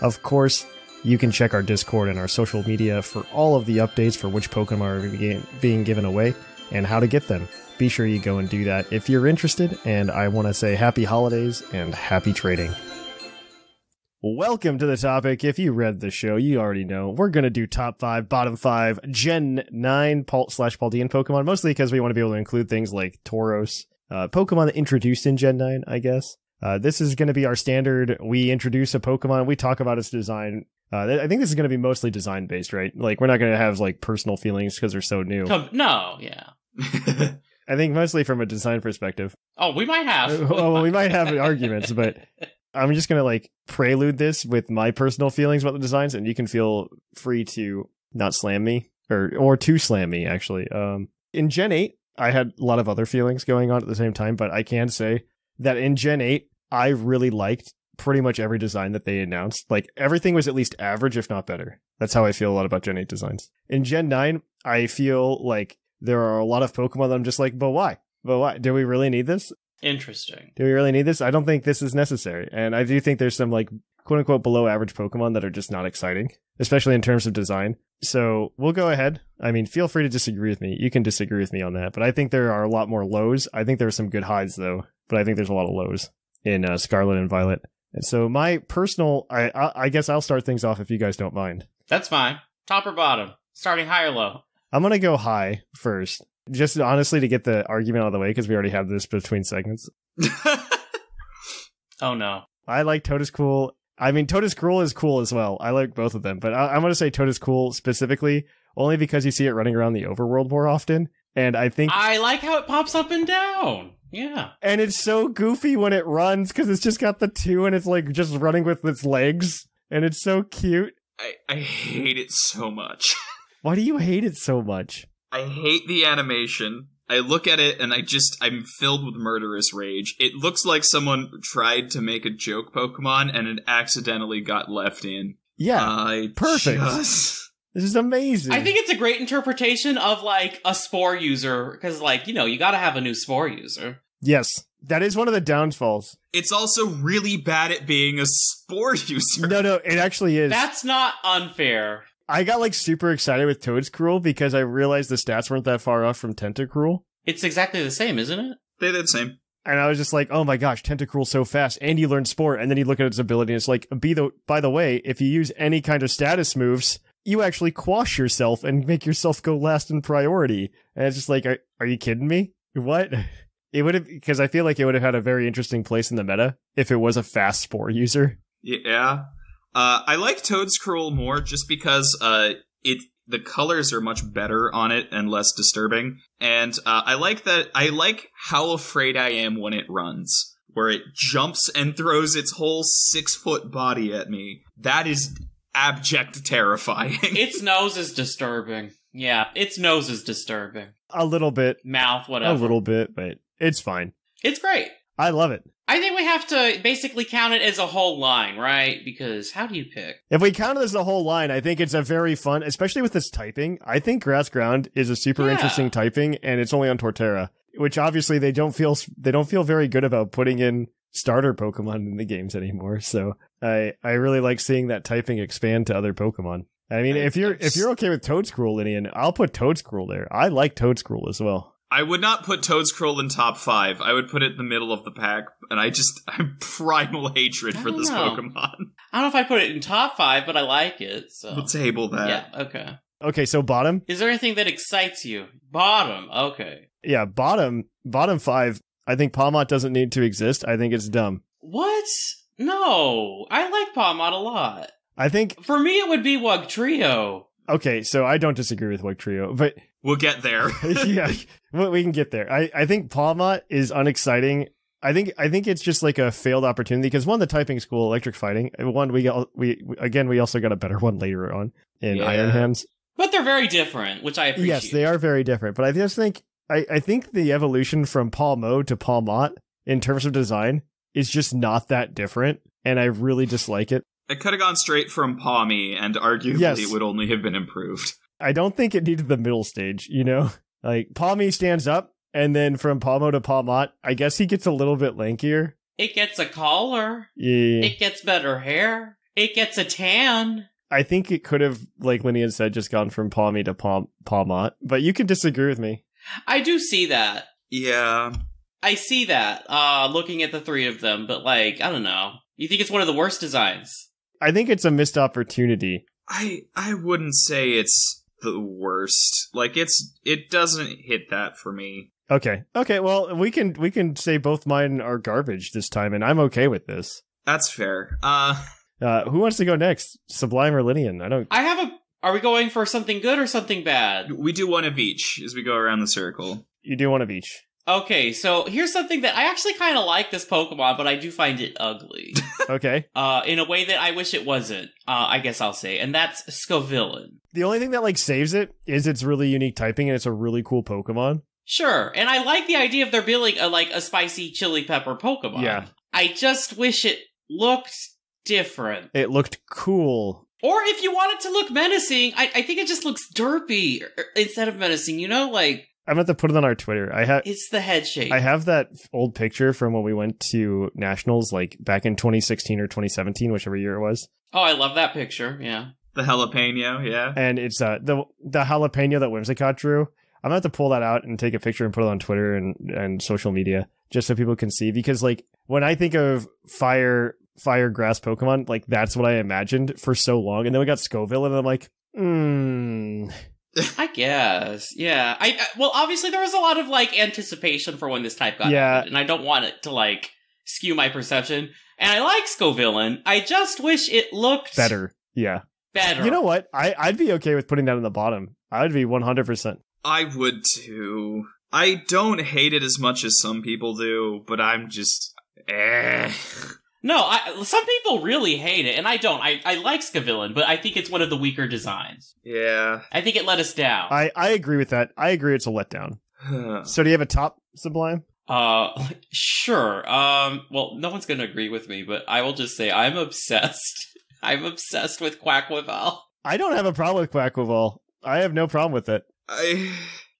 Of course, you can check our Discord and our social media for all of the updates for which Pokemon are being- given away and how to get them. Be sure you go and do that if you're interested, and I want to say happy holidays and happy trading. Welcome to the topic. If you read the show, you already know we're going to do top five, bottom five, Gen 9 Pal- slash Paldean Pokemon, mostly because we want to be able to include things like Tauros, uh, Pokemon introduced in Gen 9, I guess. Uh, this is going to be our standard. We introduce a Pokemon, we talk about its design. Uh, I think this is going to be mostly design based, right? Like, we're not going to have like personal feelings because they're so new. Com- no, yeah. I think mostly from a design perspective. Oh, we might have. well, we might have arguments, but I'm just gonna like prelude this with my personal feelings about the designs, and you can feel free to not slam me or or to slam me. Actually, um, in Gen Eight, I had a lot of other feelings going on at the same time, but I can say that in Gen Eight, I really liked pretty much every design that they announced. Like everything was at least average, if not better. That's how I feel a lot about Gen 8 designs. In Gen 9, I feel like there are a lot of Pokemon that I'm just like, but why? But why? Do we really need this? Interesting. Do we really need this? I don't think this is necessary. And I do think there's some like quote unquote below average Pokemon that are just not exciting, especially in terms of design. So we'll go ahead. I mean, feel free to disagree with me. You can disagree with me on that, but I think there are a lot more lows. I think there are some good highs though, but I think there's a lot of lows in uh, Scarlet and Violet. And so my personal, I, I I guess I'll start things off if you guys don't mind. That's fine. Top or bottom? Starting high or low? I'm gonna go high first, just honestly to get the argument out of the way because we already have this between segments. Oh no. I like Toedscool. I mean, Toedscruel is cool as well. I like both of them, but I, I'm going to say Toedscool specifically only because you see it running around the overworld more often. And I think, I like how it pops up and down. Yeah. and it's so goofy when it runs because it's just got the two and it's like just running with its legs. And it's so cute. I, I hate it so much. Why do you hate it so much? I hate the animation. I look at it and I just I'm filled with murderous rage. It looks like someone tried to make a joke Pokemon and it accidentally got left in. Yeah, I perfect. just- this is amazing. I think it's a great interpretation of like a spore user because, like, you know, you got to have a new spore user. yes, that is one of the downfalls. It's also really bad at being a spore user. No, no, it actually is. That's not unfair. I got like super excited with Toedscruel because I realized the stats weren't that far off from Tentacruel. It's exactly the same, isn't it? They're the same. and I was just like, oh my gosh, Tentacruel so fast, and you learn Spore, and then you look at its ability, and it's like, be the by the way, if you use any kind of status moves, you actually quash yourself and make yourself go last in priority, and it's just like, are, are you kidding me? What? It would have because I feel like it would have had a very interesting place in the meta if it was a fast Spore user. Yeah. Uh, I like Toedscruel more just because uh, it the colors are much better on it and less disturbing, and uh, I like that. I like how afraid I am when it runs, where it jumps and throws its whole six foot body at me. That is abject terrifying. its nose is disturbing. Yeah, its nose is disturbing. A little bit, Mouth, whatever. a little bit, but it's fine. It's great. I love it. I think we have to basically count it as a whole line, right? Because how do you pick? If we count it as a whole line, I think it's a very fun, especially with this typing. I think Grass Ground is a super Yeah. interesting typing, and it's only on Torterra, which obviously they don't feel they don't feel very good about putting in starter Pokemon in the games anymore. So I I really like seeing that typing expand to other Pokemon. I mean, I- if you're if you're okay with Toedscruel, Lynian, I'll put Toedscruel there. I like Toedscruel as well. I would not put Toedscruel in top five. I would put it in the middle of the pack, and I just I'm primal hatred I for don't this know. Pokemon. I don't know if I put it in top five, but I like it. So We'll table that. yeah, okay. Okay, so bottom, Is there anything that excites you? Bottom, okay. yeah, bottom, bottom five. I think Pawmot doesn't need to exist. I think it's dumb. What? No, I like Pawmot a lot. I think For me, it would be Wugtrio. okay, so I don't disagree with Wugtrio, but We'll get there. yeah, we can get there. I, I think Pawmot is unexciting. I think I think it's just like a failed opportunity because one, the typing school, electric fighting. One, we got we we- again we also got a better one later on in Yeah. Iron Hands. But they're very different, which I appreciate. Yes, they are very different, but I just think I, I think the evolution from Pawmo to Pawmot in terms of design is just not that different, and I really dislike it. It could have gone straight from Pawmi, and arguably Yes. it would only have been improved. I don't think it needed the middle stage, you know? Like Pawmi stands up and then from Pawmo to Pawmot, I guess he gets a little bit lankier. It gets a collar. Yeah. It gets better hair. It gets a tan. I think it could have, like Lynian said, just gone from Pawmi to Palm Pawmot, but you can disagree with me. I do see that. Yeah. I see that. Uh, looking at the three of them, but like, I don't know. You think it's one of the worst designs? I think it's a missed opportunity. I I wouldn't say it's the worst. Like it's it doesn't hit that for me. Okay. Okay, well, we can we can say both mine are garbage this time and I'm okay with this. That's fair. Uh Uh who wants to go next? Sublime or Lynian? I don't I have a. Are we going for something good or something bad? we do one of each as we go around the circle. you do one of each. Okay, so here's something that I actually kind of like this Pokemon, but I do find it ugly. Okay. uh, in a way that I wish it wasn't. Uh, I guess I'll say, and that's Scovillain. The only thing that like saves it is its really unique typing and it's a really cool Pokemon. Sure, and I like the idea of there being a like a spicy chili pepper Pokemon. Yeah. I just wish it looked different. It looked cool. Or if you want it to look menacing, I, I think it just looks derpy er, instead of menacing. You know, like I'm going to put it on our Twitter. I have it's the head shape. I have that old picture from when we went to nationals, like back in 2016 or 2017, whichever year it was. oh, I love that picture. Yeah. The jalapeno, yeah. And it's uh the the jalapeno that Whimsicott drew. I'm gonna have to pull that out and take a picture and put it on Twitter and and social media just so people can see. Because like when I think of fire fire grass Pokemon, like that's what I imagined for so long. And then we got Scoville, and I'm like, hmm. I guess. Yeah. I, I well, obviously there was a lot of like anticipation for when this type got Yeah. added, and I don't want it to like skew my perception. And I like Scovillain. I just wish it looked better. Yeah. Better. You know what? I I'd be okay with putting that in the bottom. I'd be 100. percent I would too. I don't hate it as much as some people do, but I'm just eh. No, I, some people really hate it, and I don't. I, I like Scovillain, but I think it's one of the weaker designs. Yeah. I think it let us down. I I agree with that. I agree. It's a letdown. So do you have a top Sublime? Uh, sure. Um, well, no one's gonna agree with me, but I will just say I'm obsessed. I'm obsessed with Quaquaval. I don't have a problem with Quaquaval. I have no problem with it. I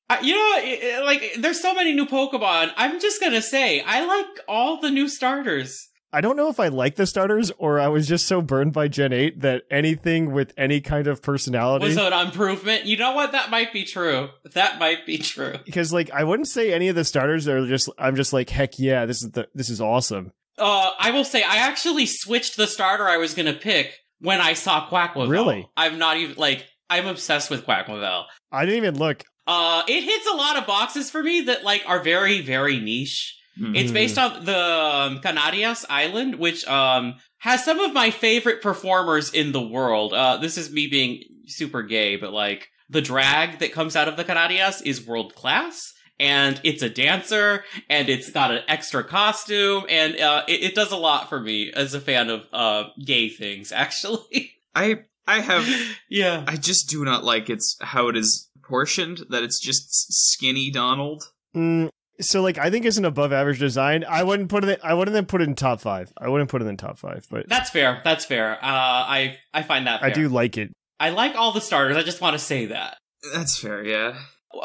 I, you know, it- it- like there's so many new Pokemon. I'm just gonna say I like all the new starters. I don't know if I like the starters or I was just so burned by Gen 8 that anything with any kind of personality. Was an improvement? You know what? That might be true. That might be true. because like I wouldn't say any of the starters are just I'm just like heck yeah this is the this is awesome. Uh, I will say I actually switched the starter I was gonna pick when I saw Quaquaval. Really? I'm not even like I'm obsessed with Quaquaval. I didn't even look. Uh, it hits a lot of boxes for me that like are very very niche. Mhm. It's based on the um, Canarias Island, which um has some of my favorite performers in the world. Uh, this is me being super gay, but like the drag that comes out of the Canarias is world class. And it's a dancer, and it's got an extra costume, and uh, it, it does a lot for me as a fan of uh, gay things. Actually, I I have yeah. I just do not like it's how it is proportioned. That it's just skinny Donald. Mm, so like I think it's an above average design. I wouldn't put it. I wouldn't then put it in top five. I wouldn't put it in top five, but That's fair. That's fair. Uh, I I find that. Fair. I do like it. I like all the starters. I just want to say that. That's fair, yeah.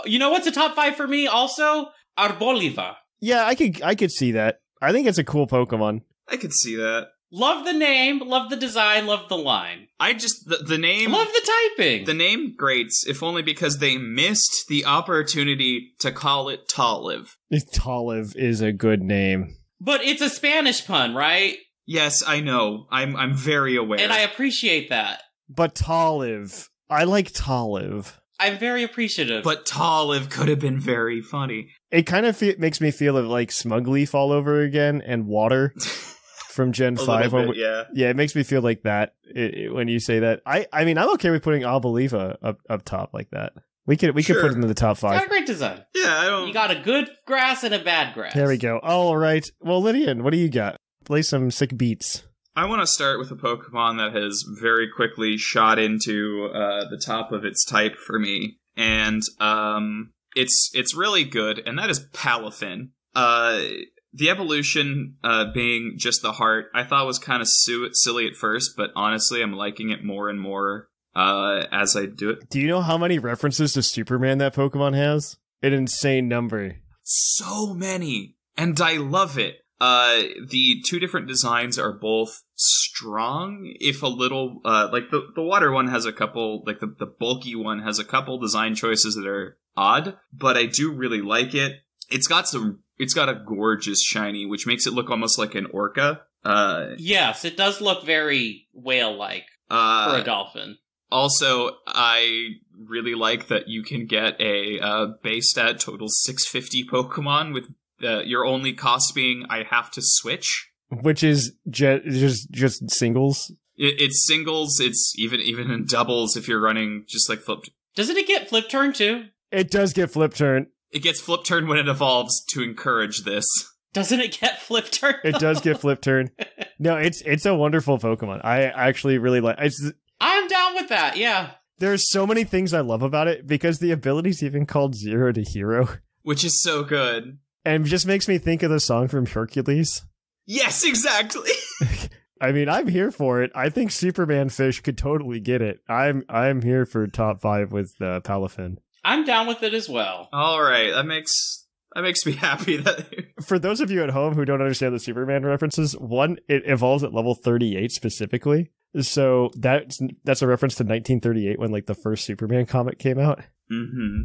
You know what's a top five for me? Also, Arboliva. Yeah, I could I could see that. I think it's a cool Pokemon. I could see that. Love the name. Love the design. Love the line. I just the, the name Love the typing. the name grates, if only because they missed the opportunity to call it Toliv. Toliv is a good name. but it's a Spanish pun, right? Yes, I know. I'm I'm very aware. And I appreciate that. But Toliv, I like Toliv. I'm very appreciative. but Toliv could have been very funny. It kind of fe- makes me feel of like Smugleaf all over again and water from Gen A Five. little when bit, we- yeah. yeah, it makes me feel like that it, it- when you say that. I I mean, I'm okay with putting Arboliva up up top like that. We could we could put it in the top It's got five. a great design. Yeah, I don't You got a good grass and a bad grass. There we go. All right. Well, Lynian, what do you got? Play some sick beats. I want to start with a Pokemon that has very quickly shot into uh, the top of its type for me, and um, it's it's really good, and that is Palafin. Uh, the evolution uh, being just the heart, I thought was kind of su- silly at first, but honestly, I'm liking it more and more uh, as I do it. Do you know how many references to Superman that Pokemon has? An insane number. so many and i love it uh the two different designs are both strong if a little uh like the the water one has a couple like the, the bulky one has a couple design choices that are odd but i do really like it it's got some it's got a gorgeous shiny which makes it look almost like an orca uh Yes, it does look very whale-like for uh a dolphin. also i really like that you can get a uh, base stat total 650 pokemon with uh, your only cost being i have to switch Which is je- just just singles. it, it's singles it's even even in doubles if you're running just like flipped Doesn't it get flip turn too? It does get flip turn. It gets flip turn when it evolves to encourage this Doesn't it get flip turn? It does get flip turn. No, it's it's a wonderful Pokemon. I actually really like. It's I'm down with that. Yeah. there's so many things I love about it because the ability's even called Zero to Hero, which is so good and it just makes me think of the song from Hercules. yes exactly I mean, I'm here for it. I think Superman Fish could totally get it. I'm I'm here for top five with uh, Palafin. I'm down with it as well. all right that makes that makes me happy that For those of you at home who don't understand the Superman references, one it evolves at level 38 specifically. So that's that's a reference to 1938 when like the first Superman comic came out. hmm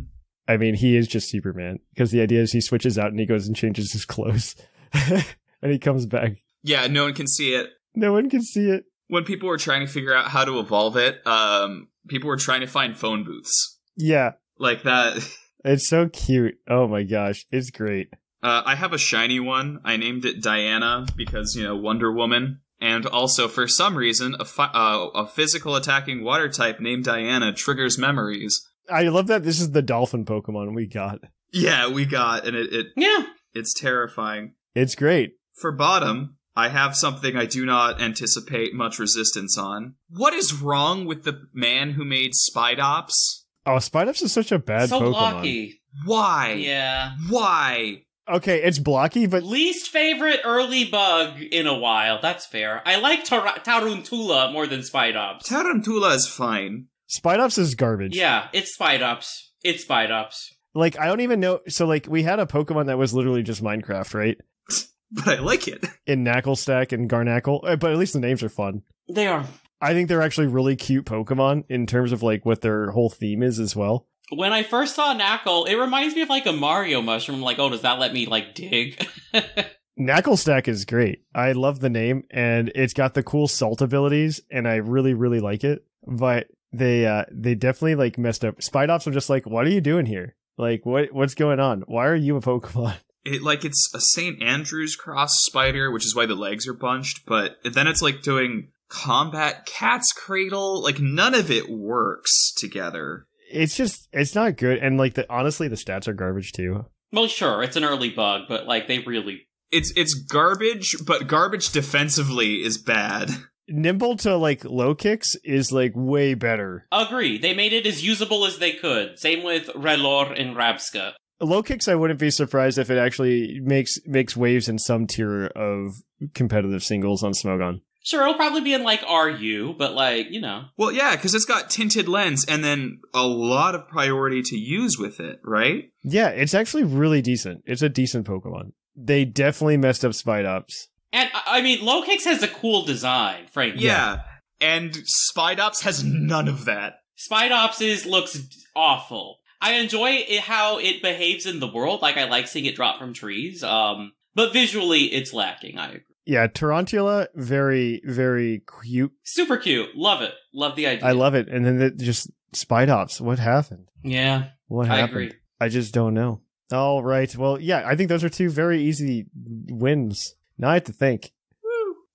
I mean, he is just Superman because the idea is he switches out and he goes and changes his clothes, and he comes back. yeah no one can see it No one can see it. when people were trying to figure out how to evolve it, um, people were trying to find phone booths Yeah, like that. it's so cute. Oh my gosh, it's great. Uh, I have a shiny one. I named it Diana because you know Wonder Woman, and also for some reason, a fi- uh, a physical attacking water type named Diana triggers memories. I love that this is the dolphin Pokemon we got. Yeah, we got, and it, it Yeah. it's terrifying. It's great. For bottom, I have something I do not anticipate much resistance on. What is wrong with the man who made Spidops? Oh, Spidops is such a bad so Pokemon. blocky. Why? Yeah. Why? Okay, it's blocky, but Least favorite early bug in a while. That's fair. I like Tar- Tarountula more than Spidops. Tarountula is fine. Spidops is garbage. yeah, it's Spidops. It's Spidops. Like I don't even know. So like we had a Pokemon that was literally just Minecraft, right? but I like it. in Naclstack and Garnackle, uh, but at least the names are fun. They are. I think they're actually really cute Pokemon in terms of like what their whole theme is as well. When I first saw Knackle, it reminds me of like a Mario mushroom. I'm like, oh, does that let me like dig? Naclstack is great. I love the name and it's got the cool salt abilities and I really, really like it. But they uh they definitely like messed up. Spidops are just like, what are you doing here? Like what what's going on? Why are you a Pokemon? It like it's a St. Andrew's cross spider, which is why the legs are bunched, but then it's like doing combat cat's cradle. Like none of it works together. It's just it's not good and like the honestly the stats are garbage too. well, sure, it's an early bug, but like they really. It's it's garbage, but garbage defensively is bad. Nymble to like Lokix is like way better. Agree. They made it as usable as they could. Same with Rellor and Rabsca. Low kicks I wouldn't be surprised if it actually makes makes waves in some tier of competitive singles on Smogon. Sure, it'll probably be in like RU, but like, you know. Well, yeah, because it's got tinted lens and then a lot of priority to use with it, right? Yeah, it's actually really decent. It's a decent Pokemon. They definitely messed up Spidops. And I I mean, Lokix has a cool design, frankly. Yeah. And Spidops has none of that. Spidops is looks awful. I enjoy it how it behaves in the world. Like I like seeing it drop from trees. Um, but visually, it's lacking. I agree. Yeah, Tarountula, very, very cute. Super cute. Love it. Love the idea. I love it. And then it just Spidops. What happened? Yeah, What I happened? agree. I just don't know. All right. Well, yeah, I think those are two very easy wins. Now I have to think.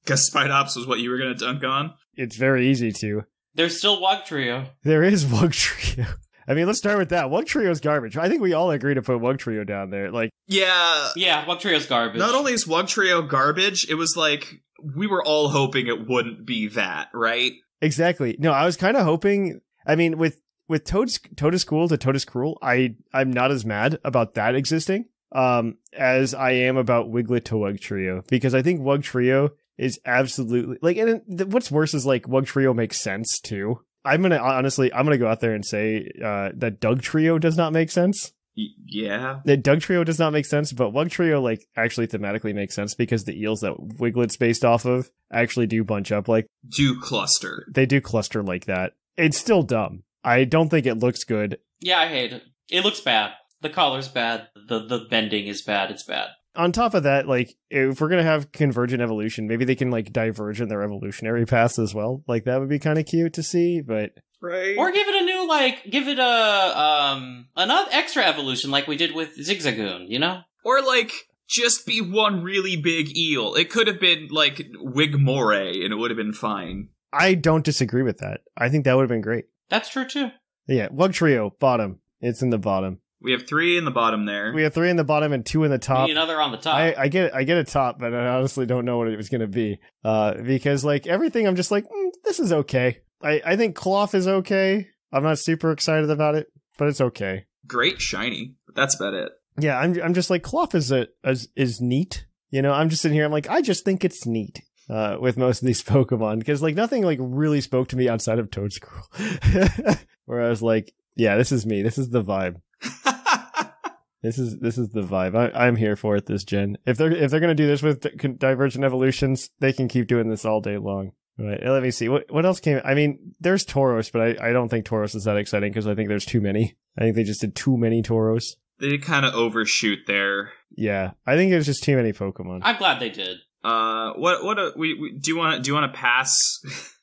Because Spidops was what you were going to dunk on. It's very easy to. There's still Wugtrio. There is Wugtrio. I mean, let's start with that. Wugtrio's garbage. I think we all agree to put Wugtrio down there. Like, Yeah. Yeah, Wugtrio's garbage. Not only is Wugtrio garbage, it was like we were all hoping it wouldn't be that, right? exactly. No, I was kind of hoping. I mean, with with Toad's Toedscool to Toedscruel, I I'm not as mad about that existing um as I am about Wiglett to Wugtrio because I think Wugtrio is absolutely like and th- what's worse is like Wugtrio makes sense too. I'm gonna honestly I'm gonna go out there and say uh, that Dugtrio does not make sense. Y- yeah. That Dugtrio does not make sense, but Wugtrio like actually thematically makes sense because the eels that Wiglett's based off of actually do bunch up like Do cluster. they do cluster like that. It's still dumb. I don't think it looks good. Yeah, I hate it. It looks bad. The collar's bad. The the bending is bad. It's bad. On top of that, like if we're gonna have convergent evolution, maybe they can like diverge in their evolutionary paths as well. Like that would be kind of cute to see. But Right. Or give it a new like, give it a um another extra evolution like we did with Zigzagoon. You know? Or like just be one really big eel. It could have been like Wigmore and it would have been fine. I don't disagree with that. I think that would have been great. That's true too. Yeah, Wugtrio bottom. It's in the bottom. We have three in the bottom there. We have three in the bottom and two in the top. need another on the top. I, I get I get a top, but I honestly don't know what it was gonna be. Uh, because like everything, I'm just like, mm, this is okay. I I think Klawf is okay. I'm not super excited about it, but it's okay. Great shiny, but that's about it. Yeah, I'm I'm just like Klawf is a is, is neat. You know, I'm just sitting here. I'm like, I just think it's neat. Uh, with most of these Pokemon, because like nothing like really spoke to me outside of Toedscruel, where I was like, yeah, this is me. This is the vibe. This is this is the vibe. I, I'm here for it this gen. If they're if they're gonna do this with di- divergent evolutions, they can keep doing this all day long. Right. Let me see. What what else came? I mean, there's Tauros, but I, I don't think Tauros is that exciting because I think there's too many. I think they just did too many Tauros. they did kind of overshoot there. Yeah, I think there's just too many Pokemon. I, I'm glad they did. Uh, what what a, we, we do you want do you want to pass?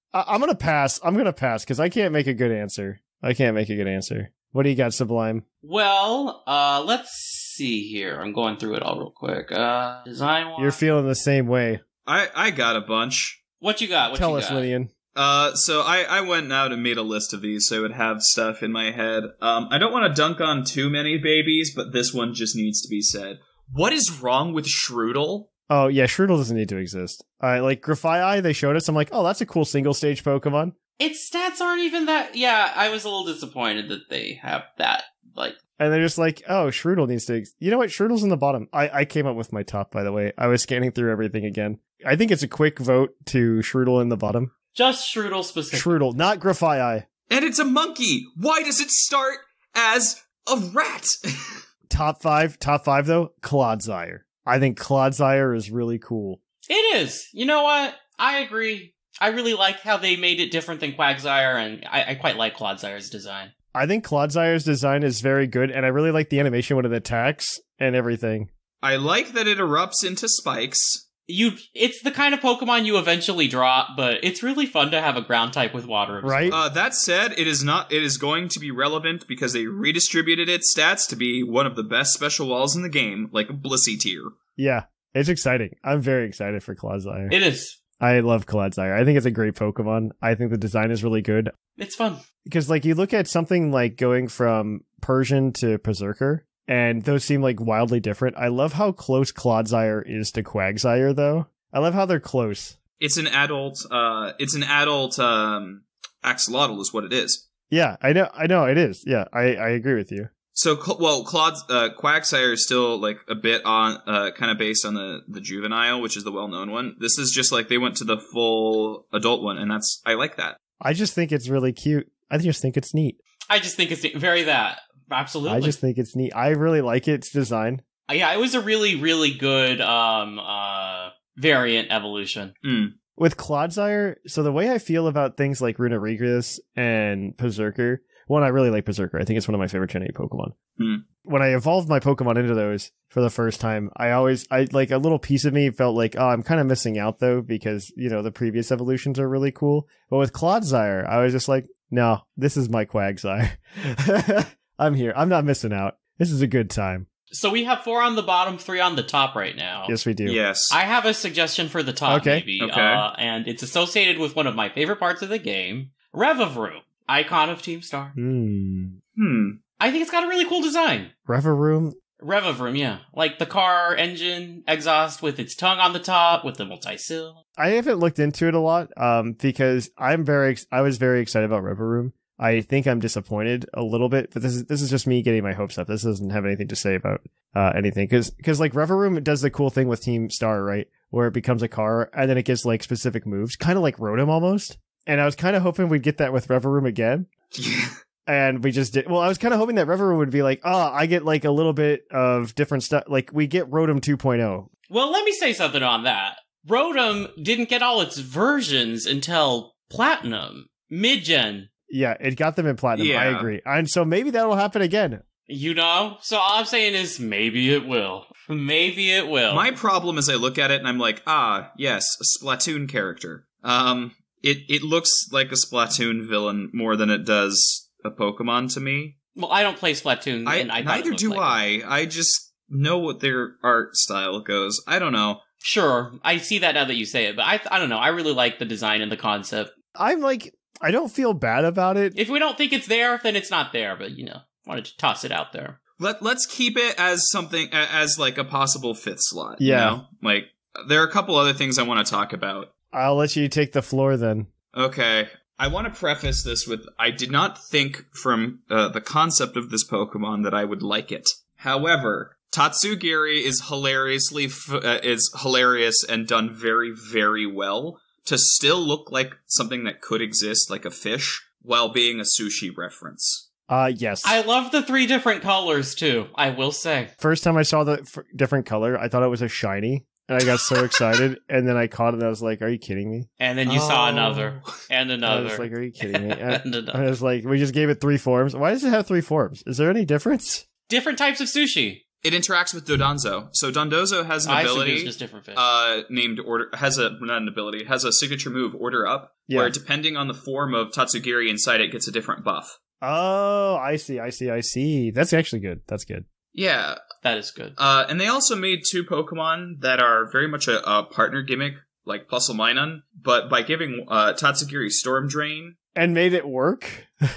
I'm gonna pass. I'm gonna pass because I can't make a good answer. I can't make a good answer. What do you got, Sublime? Well, uh, let's see here. I'm going through it all real quick. Uh, design wise. You're feeling the same way. I I got a bunch. What you got? What Tell you us, got? Lillian. Uh, so I, I went out and made a list of these so I would have stuff in my head. Um, I don't want to dunk on too many babies, but this one just needs to be said. What is wrong with Shroodle? Oh yeah, Shroodle doesn't need to exist. I like Grafai. They showed us. I'm like, oh, that's a cool single stage Pokemon. Its stats aren't even that. Yeah, I was a little disappointed that they have that. Like, And they're just like, oh, Shroodle needs to. Ex-. You know what? Shroodle's in the bottom. I, I came up with my top, by the way. I was scanning through everything again. I think it's a quick vote to Shroodle in the bottom. just Shroodle specific. Shroodle, not Grafai. And it's a monkey. Why does it start as a rat? Top five, top five though, Clodsire. I think Clodsire is really cool. It is. You know what? I agree. I really like how they made it different than Quagsire, and I, I quite like Clodsire's design. I think Clodsire's design is very good, and I really like the animation when it attacks and everything. I like that it erupts into spikes. You, it's the kind of Pokemon you eventually drop, but it's really fun to have a ground type with water. absorb. Right? Uh, that said, it is not. It is going to be relevant because they redistributed its stats to be one of the best special walls in the game, like a Blissey tier. Yeah, it's exciting. I'm very excited for Clodsire. It is. I love Clodsire. I think it's a great Pokemon. I think the design is really good. It's fun. Because, like, you look at something like going from Persian to Perrserker, and those seem like wildly different. I love how close Clodsire is to Quagsire, though. I love how they're close. It's an adult. Uh, it's an adult um, axolotl, is what it is. Yeah, I know. I know it is. Yeah, I, I agree with you. So, well, Claude uh, Quagsire is still like a bit on, uh, kind of based on the the juvenile, which is the well known one. This is just like they went to the full adult one, and that's I like that. I just think it's really cute. I just think it's neat. I just think it's very that. Absolutely. I just think it's neat. I really like its design. Uh, yeah, it was a really, really good um uh variant evolution. Mm. With Clodsire, so the way I feel about things like Runerigus and Berserker, one, I really like Perrserker. I think it's one of my favorite Gen 8 Pokemon. Hmm. When I evolved my Pokemon into those for the first time, I always, I like a little piece of me felt like, oh, I'm kind of missing out though, because, you know, the previous evolutions are really cool. But with Clodsire, I was just like, no, this is my Quagsire. I'm here. I'm not missing out. This is a good time. So we have four on the bottom, three on the top right now. Yes, we do. Yes. I have a suggestion for the top, Okay. maybe. Okay. Uh, and it's associated with one of my favorite parts of the game, Revavroom, icon of Team Star. Hmm. hmm. I think it's got a really cool design. Reveroom. Revavroom, yeah. Like the car engine exhaust with its tongue on the top, with the multi-sill. I haven't looked into it a lot um, because I'm very ex- I was very excited about Revavroom. I think I'm disappointed a little bit, but this is this is just me getting my hopes up. This doesn't have anything to say about uh, anything because because like Revavroom does the cool thing with Team Star, right? Where it becomes a car and then it gets like specific moves, kind of like Rotom almost. And I was kind of hoping we'd get that with Revavroom again. And we just did. Well, I was kind of hoping that Revavroom would be like, oh, I get like a little bit of different stuff. Like we get Rotom 2.0. Well, let me say something on that. Rotom didn't get all its versions until Platinum, mid-gen. Yeah, it got them in platinum. I agree. And so maybe that'll happen again. You know? So all I'm saying is maybe it will. Maybe it will. My problem is I look at it and I'm like, ah, yes, a Splatoon character. Um, it it looks like a Splatoon villain more than it does a Pokemon to me. well, I don't play Splatoon, I, and I neither do like it. I. I just know what their art style goes. I don't know. Sure, I see that now that you say it, but I I don't know. I really like the design and the concept. I'm like, I don't feel bad about it. If we don't think it's there, then it's not there. But you know, wanted to toss it out there. Let Let's keep it as something as like a possible fifth slot. you Yeah. know? like there are a couple other things I want to talk about. I'll let you take the floor then. Okay. I want to preface this with I did not think from uh, the concept of this Pokemon that I would like it. However, Tatsugiri is hilariously f- uh, is hilarious and done very very well to still look like something that could exist like a fish while being a sushi reference. Uh, yes. I love the three different colors too. I will say. First time I saw the f- different color, I thought it was a shiny, and I got so excited. And then I caught it, and I was like, "Are you kidding me?" And then you saw Oh. another, and I another, was like, "Are you kidding me?" I, and I another. was like, "We just gave it three forms. Why does it have three forms? Is there any difference?" Different types of sushi. It interacts with Dondozo. So Dondozo has an I ability it's just different fish. uh, named Order has a not an ability has a signature move Order Up Yeah. where depending on the form of Tatsugiri inside it gets a different buff. Oh, I see. I see. I see. That's actually good. That's good. Yeah, that is good. uh, and they also made two Pokemon that are very much a, a partner gimmick, like Plusle but by giving uh, Tatsugiri Storm Drain. And made it work.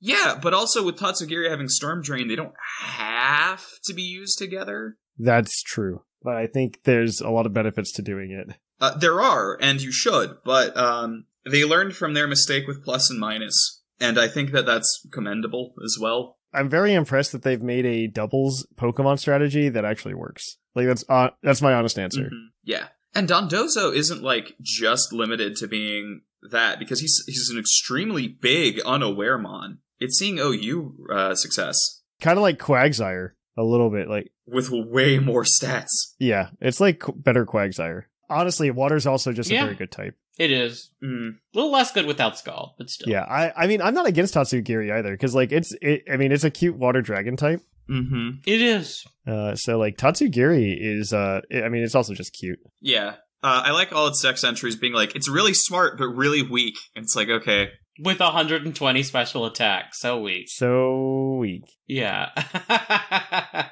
Yeah, but also with Tatsugiri having Storm Drain, they don't have to be used together. That's true. But I think there's a lot of benefits to doing it. Uh, there are, and you should, but um, they learned from their mistake with Plus and Minus, and I think that that's commendable as well. I'm very impressed that they've made a doubles Pokemon strategy that actually works. Like that's uh, that's my honest answer. Mhm. Yeah. And Dondozo isn't like just limited to being that because he's he's an extremely big unaware mon. It's seeing OU uh, success. Kind of like Quagsire. a little bit. Like, with way more stats. yeah, it's like better Quagsire. Honestly, water's also just Yeah. a very good type. It is Mm. a little less good without Scald, but still. Yeah, I, I mean, I'm not against Tatsugiri either because like it's, it, I mean, it's a cute water dragon type. Mm-hmm. It is. Uh, so like Tatsugiri is, uh, I mean, it's also just cute. Yeah. Uh, I like all its sex entries being like, it's really smart, but really weak. And it's like, okay. With 120 special attack. So weak. So weak. Yeah.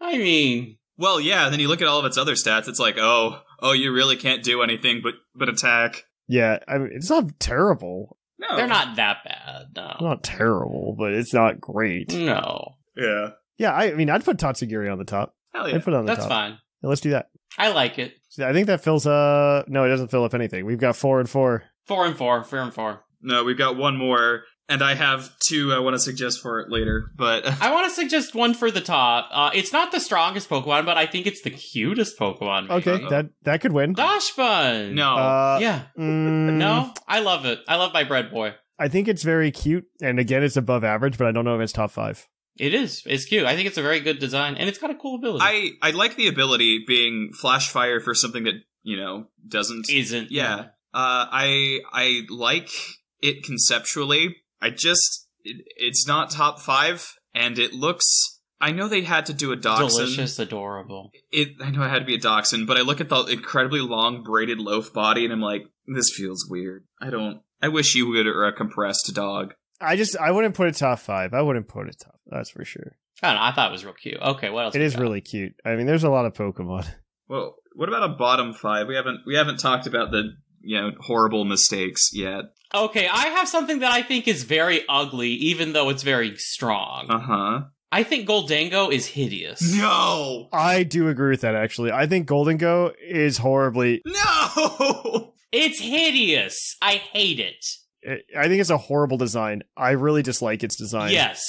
I mean, Well, yeah, and then you look at all of its other stats, it's like, oh, oh, you really can't do anything but, but attack. Yeah, I mean, it's not terrible. No. they're not that bad. No. Not terrible, but it's not great. No. Yeah. Yeah, I, I mean, I'd put Tatsugiri on the top. Hell yeah. I'd put it on the That's top. fine. Yeah, let's do that. I like it. I think that fills. Uh, no, it doesn't fill up anything. We've got four and four. Four and four. Four and four. No, we've got one more, and I have two I want to suggest for it later, but I want to suggest one for the top. Uh, it's not the strongest Pokemon, but I think it's the cutest Pokemon. maybe. Okay, that that could win. Dachsbun. no. Uh, Yeah. mm, No, I love it. I love my bread boy. I think it's very cute, and again, it's above average, but I don't know if it's top five. It is. It's cute. I think it's a very good design, and it's got a cool ability. I, I like the ability being flash fire for something that, you know, doesn't. Isn't. Yeah. Uh, I I like it conceptually. I just it, it's not top five, and it looks. I know they had to do a dachshund. Delicious, adorable. It I know it had to be a dachshund, but I look at the incredibly long braided loaf body, and I'm like, this feels weird. I don't. I wish you would or a compressed dog. I just I wouldn't put it top five. I wouldn't put it top. That's for sure. I don't know. I thought it was real cute. Okay, what else? It we is got? really cute. I mean, there's a lot of Pokemon. Well, what about a bottom five? We haven't we haven't talked about the you know horrible mistakes yet. Okay, I have something that I think is very ugly, even though it's very strong. Uh huh. I think Gholdengo is hideous. No. I do agree with that. Actually, I think Gholdengo is horribly. No. It's hideous. I hate it. I think it's a horrible design. I really dislike its design. Yes.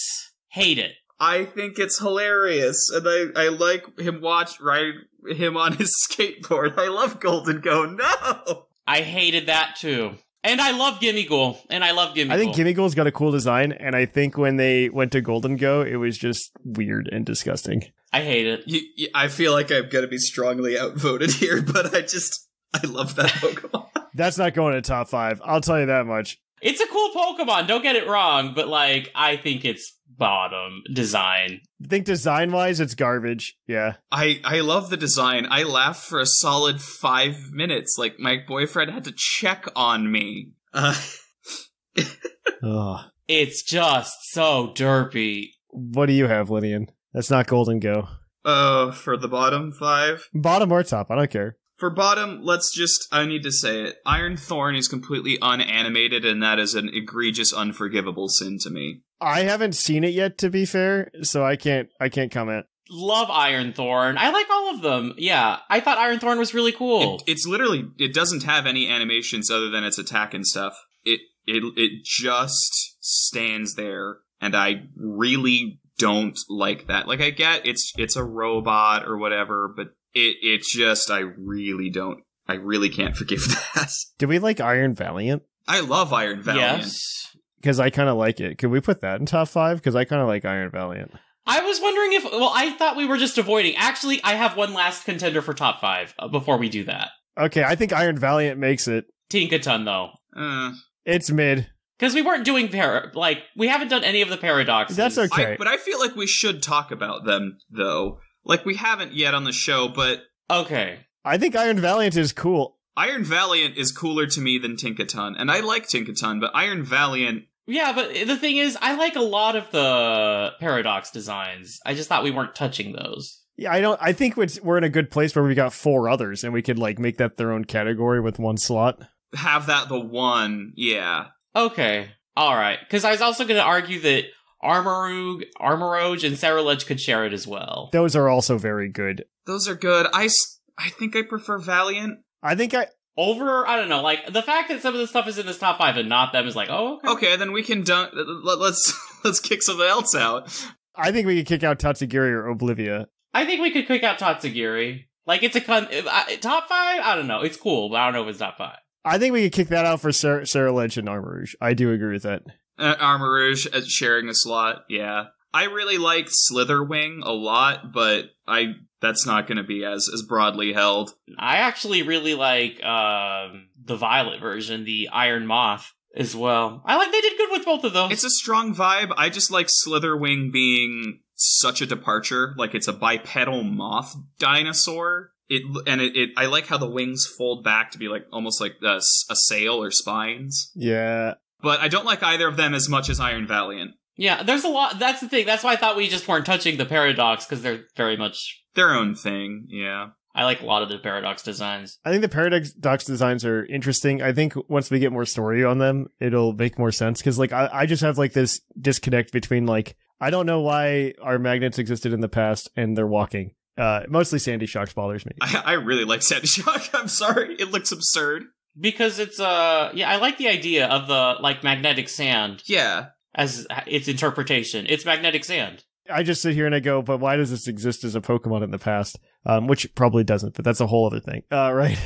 Hate it. I think it's hilarious, and I, I like him watch ride him on his skateboard. I love Gholdengo. No. I hated that too. And I love Gimmighoul. And I love Gimme I think Ghoul. Gimme Ghoul's got a cool design, and I think when they went to Gholdengo, it was just weird and disgusting. I hate it. You, you, I feel like I'm gonna be strongly outvoted here, but I just I love that Pokemon. That's not going to top five. I'll tell you that much. It's a cool Pokemon, don't get it wrong, but like, I think it's bottom design. I think design wise, it's garbage. Yeah. I I love the design. I laughed for a solid five minutes. Like my boyfriend had to check on me. Uh, It's just so derpy. What do you have, Lynian? That's not Gholdengo. uh, for the bottom five. Bottom or top, I don't care. For bottom, let's just, I need to say it. Iron Thorn is completely unanimated, and that is an egregious, unforgivable sin to me. I haven't seen it yet, to be fair, so I can't. I can't comment. Love Iron Thorn. I like all of them. Yeah, I thought Iron Thorn was really cool. It, it's literally, it doesn't have any animations other than its attack and stuff. It, it, it just stands there, and I really don't like that. Like, I get it's, it's a robot or whatever, but it, it just, I really don't, I really can't forgive that. Do we like Iron Valiant? I love Iron Valiant. Yes. Because I kind of like it. Could we put that in top five? Because I kind of like Iron Valiant. I was wondering if. Well, I thought we were just avoiding. Actually, I have one last contender for top five uh, before we do that. Okay, I think Iron Valiant makes it. Tinkaton, though. Uh, It's mid. Because we weren't doing para. Like, we haven't done any of the paradoxes. That's okay. I, but I feel like we should talk about them though. Like we haven't yet on the show, but Okay. I think Iron Valiant is cool. Iron Valiant is cooler to me than Tinkaton, and I like Tinkaton, but Iron Valiant, Yeah, but the thing is, I like a lot of the paradox designs. I just thought we weren't touching those. Yeah, I don't. I think we're in a good place where we got four others, and we could like make that their own category with one slot. have that the one, yeah. Okay. Alright. Because I was also going to argue that Armarouge, Armarouge, and Ceruledge could share it as well. Those are also very good. Those are good. I, I think I prefer Valiant. I think I. Over, I don't know, like, the fact that some of this stuff is in this top five and not them is like, oh, okay. Okay, then we can dun- let, let's let's kick something else out. I think we could kick out Tatsugiri or Arboliva. I think we could kick out Tatsugiri. Like, it's a con- uh, top five? I don't know. It's cool, but I don't know if it's top five. I think we could kick that out for Sarah, Ceruledge and Armarouge. I do agree with that. Uh, Armarouge uh, sharing a slot, yeah. I really like Slitherwing a lot, but I that's not going to be as as broadly held. I actually really like um, the Violet version, the Iron Moth as well. I like they did good with both of those. It's a strong vibe. I just like Slitherwing being such a departure. Like it's a bipedal moth dinosaur. It and it, it I like how the wings fold back to be like almost like a sail or spines. Yeah. But I don't like either of them as much as Iron Valiant. Yeah, there's a lot. That's the thing. That's why I thought we just weren't touching the Paradox because they're very much. Their own thing, yeah. I like a lot of the Paradox designs. I think the Paradox designs are interesting. I think once we get more story on them, it'll make more sense. Cause like, I, I just have like this disconnect between like, I don't know why our magnets existed in the past and they're walking. Uh, mostly Sandy Shocks bothers me. I, I really like Sandy Shock. I'm sorry, it looks absurd. Because it's uh yeah, I like the idea of the like magnetic sand Yeah, as its interpretation. It's magnetic sand. I just sit here and I go, but why does this exist as a Pokemon in the past? Um, which probably doesn't, but that's a whole other thing. Uh, right.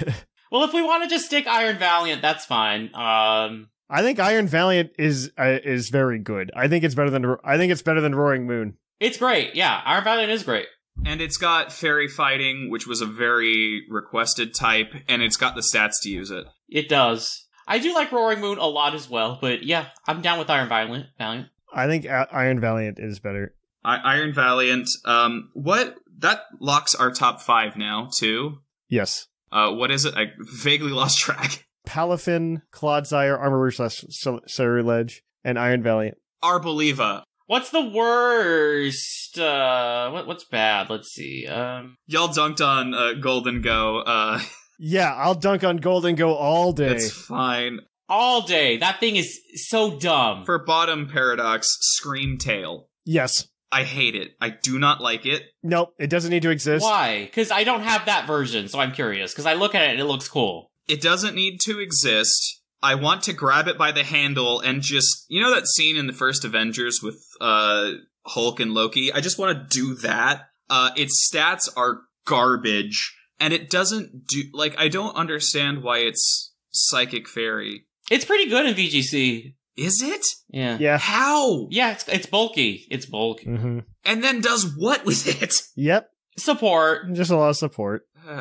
Well, if we want to just stick Iron Valiant, that's fine. Um, I think Iron Valiant is uh, is very good. I think it's better than I think it's better than Roaring Moon. it's great. Yeah, Iron Valiant is great. and it's got fairy fighting, which was a very requested type, and it's got the stats to use it. It does. I do like Roaring Moon a lot as well, but yeah, I'm down with Iron Valiant. Valiant. I think Iron Valiant is better. I- Iron Valiant. Um, what that locks our top five now too. Yes. Uh, what is it? I vaguely lost track. Palafin, Clodsire, Armor slash Ceruledge, and Iron Valiant. Arboliva. What's the worst? Uh, what, what's bad? Let's see. Um, Y'all dunked on uh, Gholdengo. Uh, Yeah, I'll dunk on Gholdengo all day. it's fine. all day. That thing is so dumb. For bottom paradox, Scream Tail. yes. I hate it. I do not like it. Nope, it doesn't need to exist. Why? Because I don't have that version, so I'm curious. Because I look at it and it looks cool. It doesn't need to exist. I want to grab it by the handle and just you know that scene in the first Avengers with uh Hulk and Loki? I just want to do that. Uh its stats are garbage and it doesn't do like I don't understand why it's psychic fairy. It's pretty good in VGC. Is it? Yeah. Yeah. How? Yeah, it's it's bulky. It's bulky. hmm And then does what with it? Yep. Support. Just a lot of support. Uh,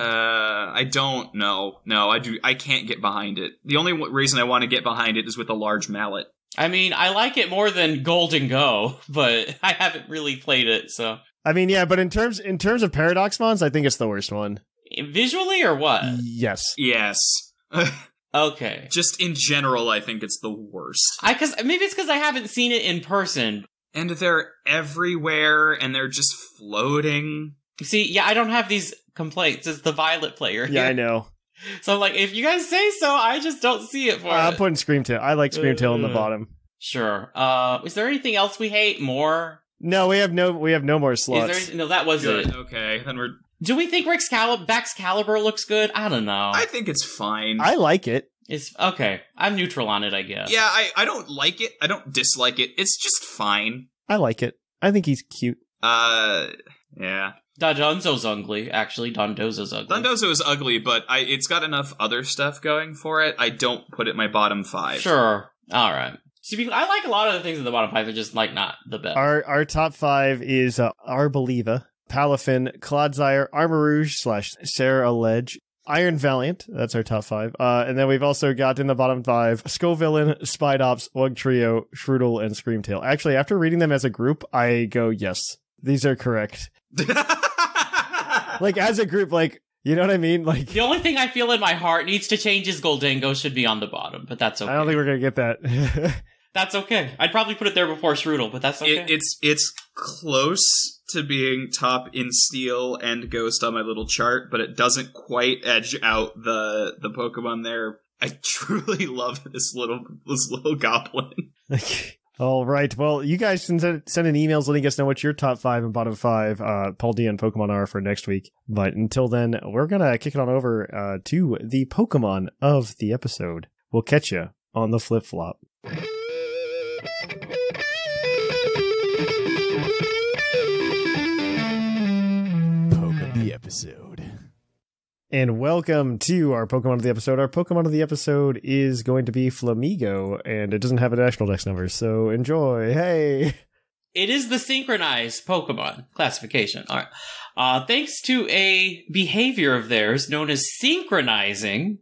I don't know. No, I do. I can't get behind it. The only w- reason I want to get behind it is with a large mallet. I mean, I like it more than Gholdengo, but I haven't really played it, so I mean, yeah, but in terms in terms of Paradox Mons, I think it's the worst one. Visually or what? Yes. Yes. Okay. Just in general, I think it's the worst. I cause maybe it's because I haven't seen it in person. And they're everywhere, and they're just floating. See, yeah, I don't have these complaints. It's the Violet player. Yeah, I know. So I'm like, if you guys say so, I just don't see it for Uh, I'm it. putting Screamtail. I like Screamtail in the bottom. Sure. Uh, is there anything else we hate more? No, we have no we have no more Is slots. there? No, that was Good. it. Okay, then we're. Do we think Rick's Calib- Baxcalibur looks good? I don't know. I think it's fine. I like it. it's okay. I'm neutral on it, I guess. yeah, I, I don't like it. I don't dislike it. It's just fine. I like it. I think he's cute. Uh, yeah. Dondozo's ugly. Actually, Dondozo's ugly. Dondozo is ugly, but I it's got enough other stuff going for it. I don't put it in my bottom five. Sure. All right. To be, I like a lot of the things in the bottom five. They're just like not the best. Our our top five is uh, Arboliva, Palafin, Clodsire, Armarouge slash Ceruledge, Iron Valiant. That's our top five. Uh, and then we've also got in the bottom five Scovillain, Spidops, Wug Trio, Shroodle, and Screamtail. Actually, after reading them as a group, I go, yes, these are correct. Like as a group, like you know what I mean? Like the only thing I feel in my heart needs to change is Gholdengo should be on the bottom, but that's okay. I don't think we're gonna get that. that's okay. I'd probably put it there before Strudel, but that's okay. It, it's it's close to being top in steel and ghost on my little chart, but it doesn't quite edge out the the Pokemon there. I truly love this little this little goblin. All right. Well, you guys can send, send in emails letting us know what your top five and bottom five uh, Paldean Pokemon are for next week. But until then, we're gonna kick it on over uh, to the Pokemon of the episode. We'll catch you on the flip flop. Episode. And welcome to our Pokemon of the episode. Our Pokemon of the episode is going to be Flamigo, and it doesn't have a national dex number, so enjoy. Hey. it is the synchronized Pokemon classification. All right. Uh, thanks to a behavior of theirs known as synchronizing,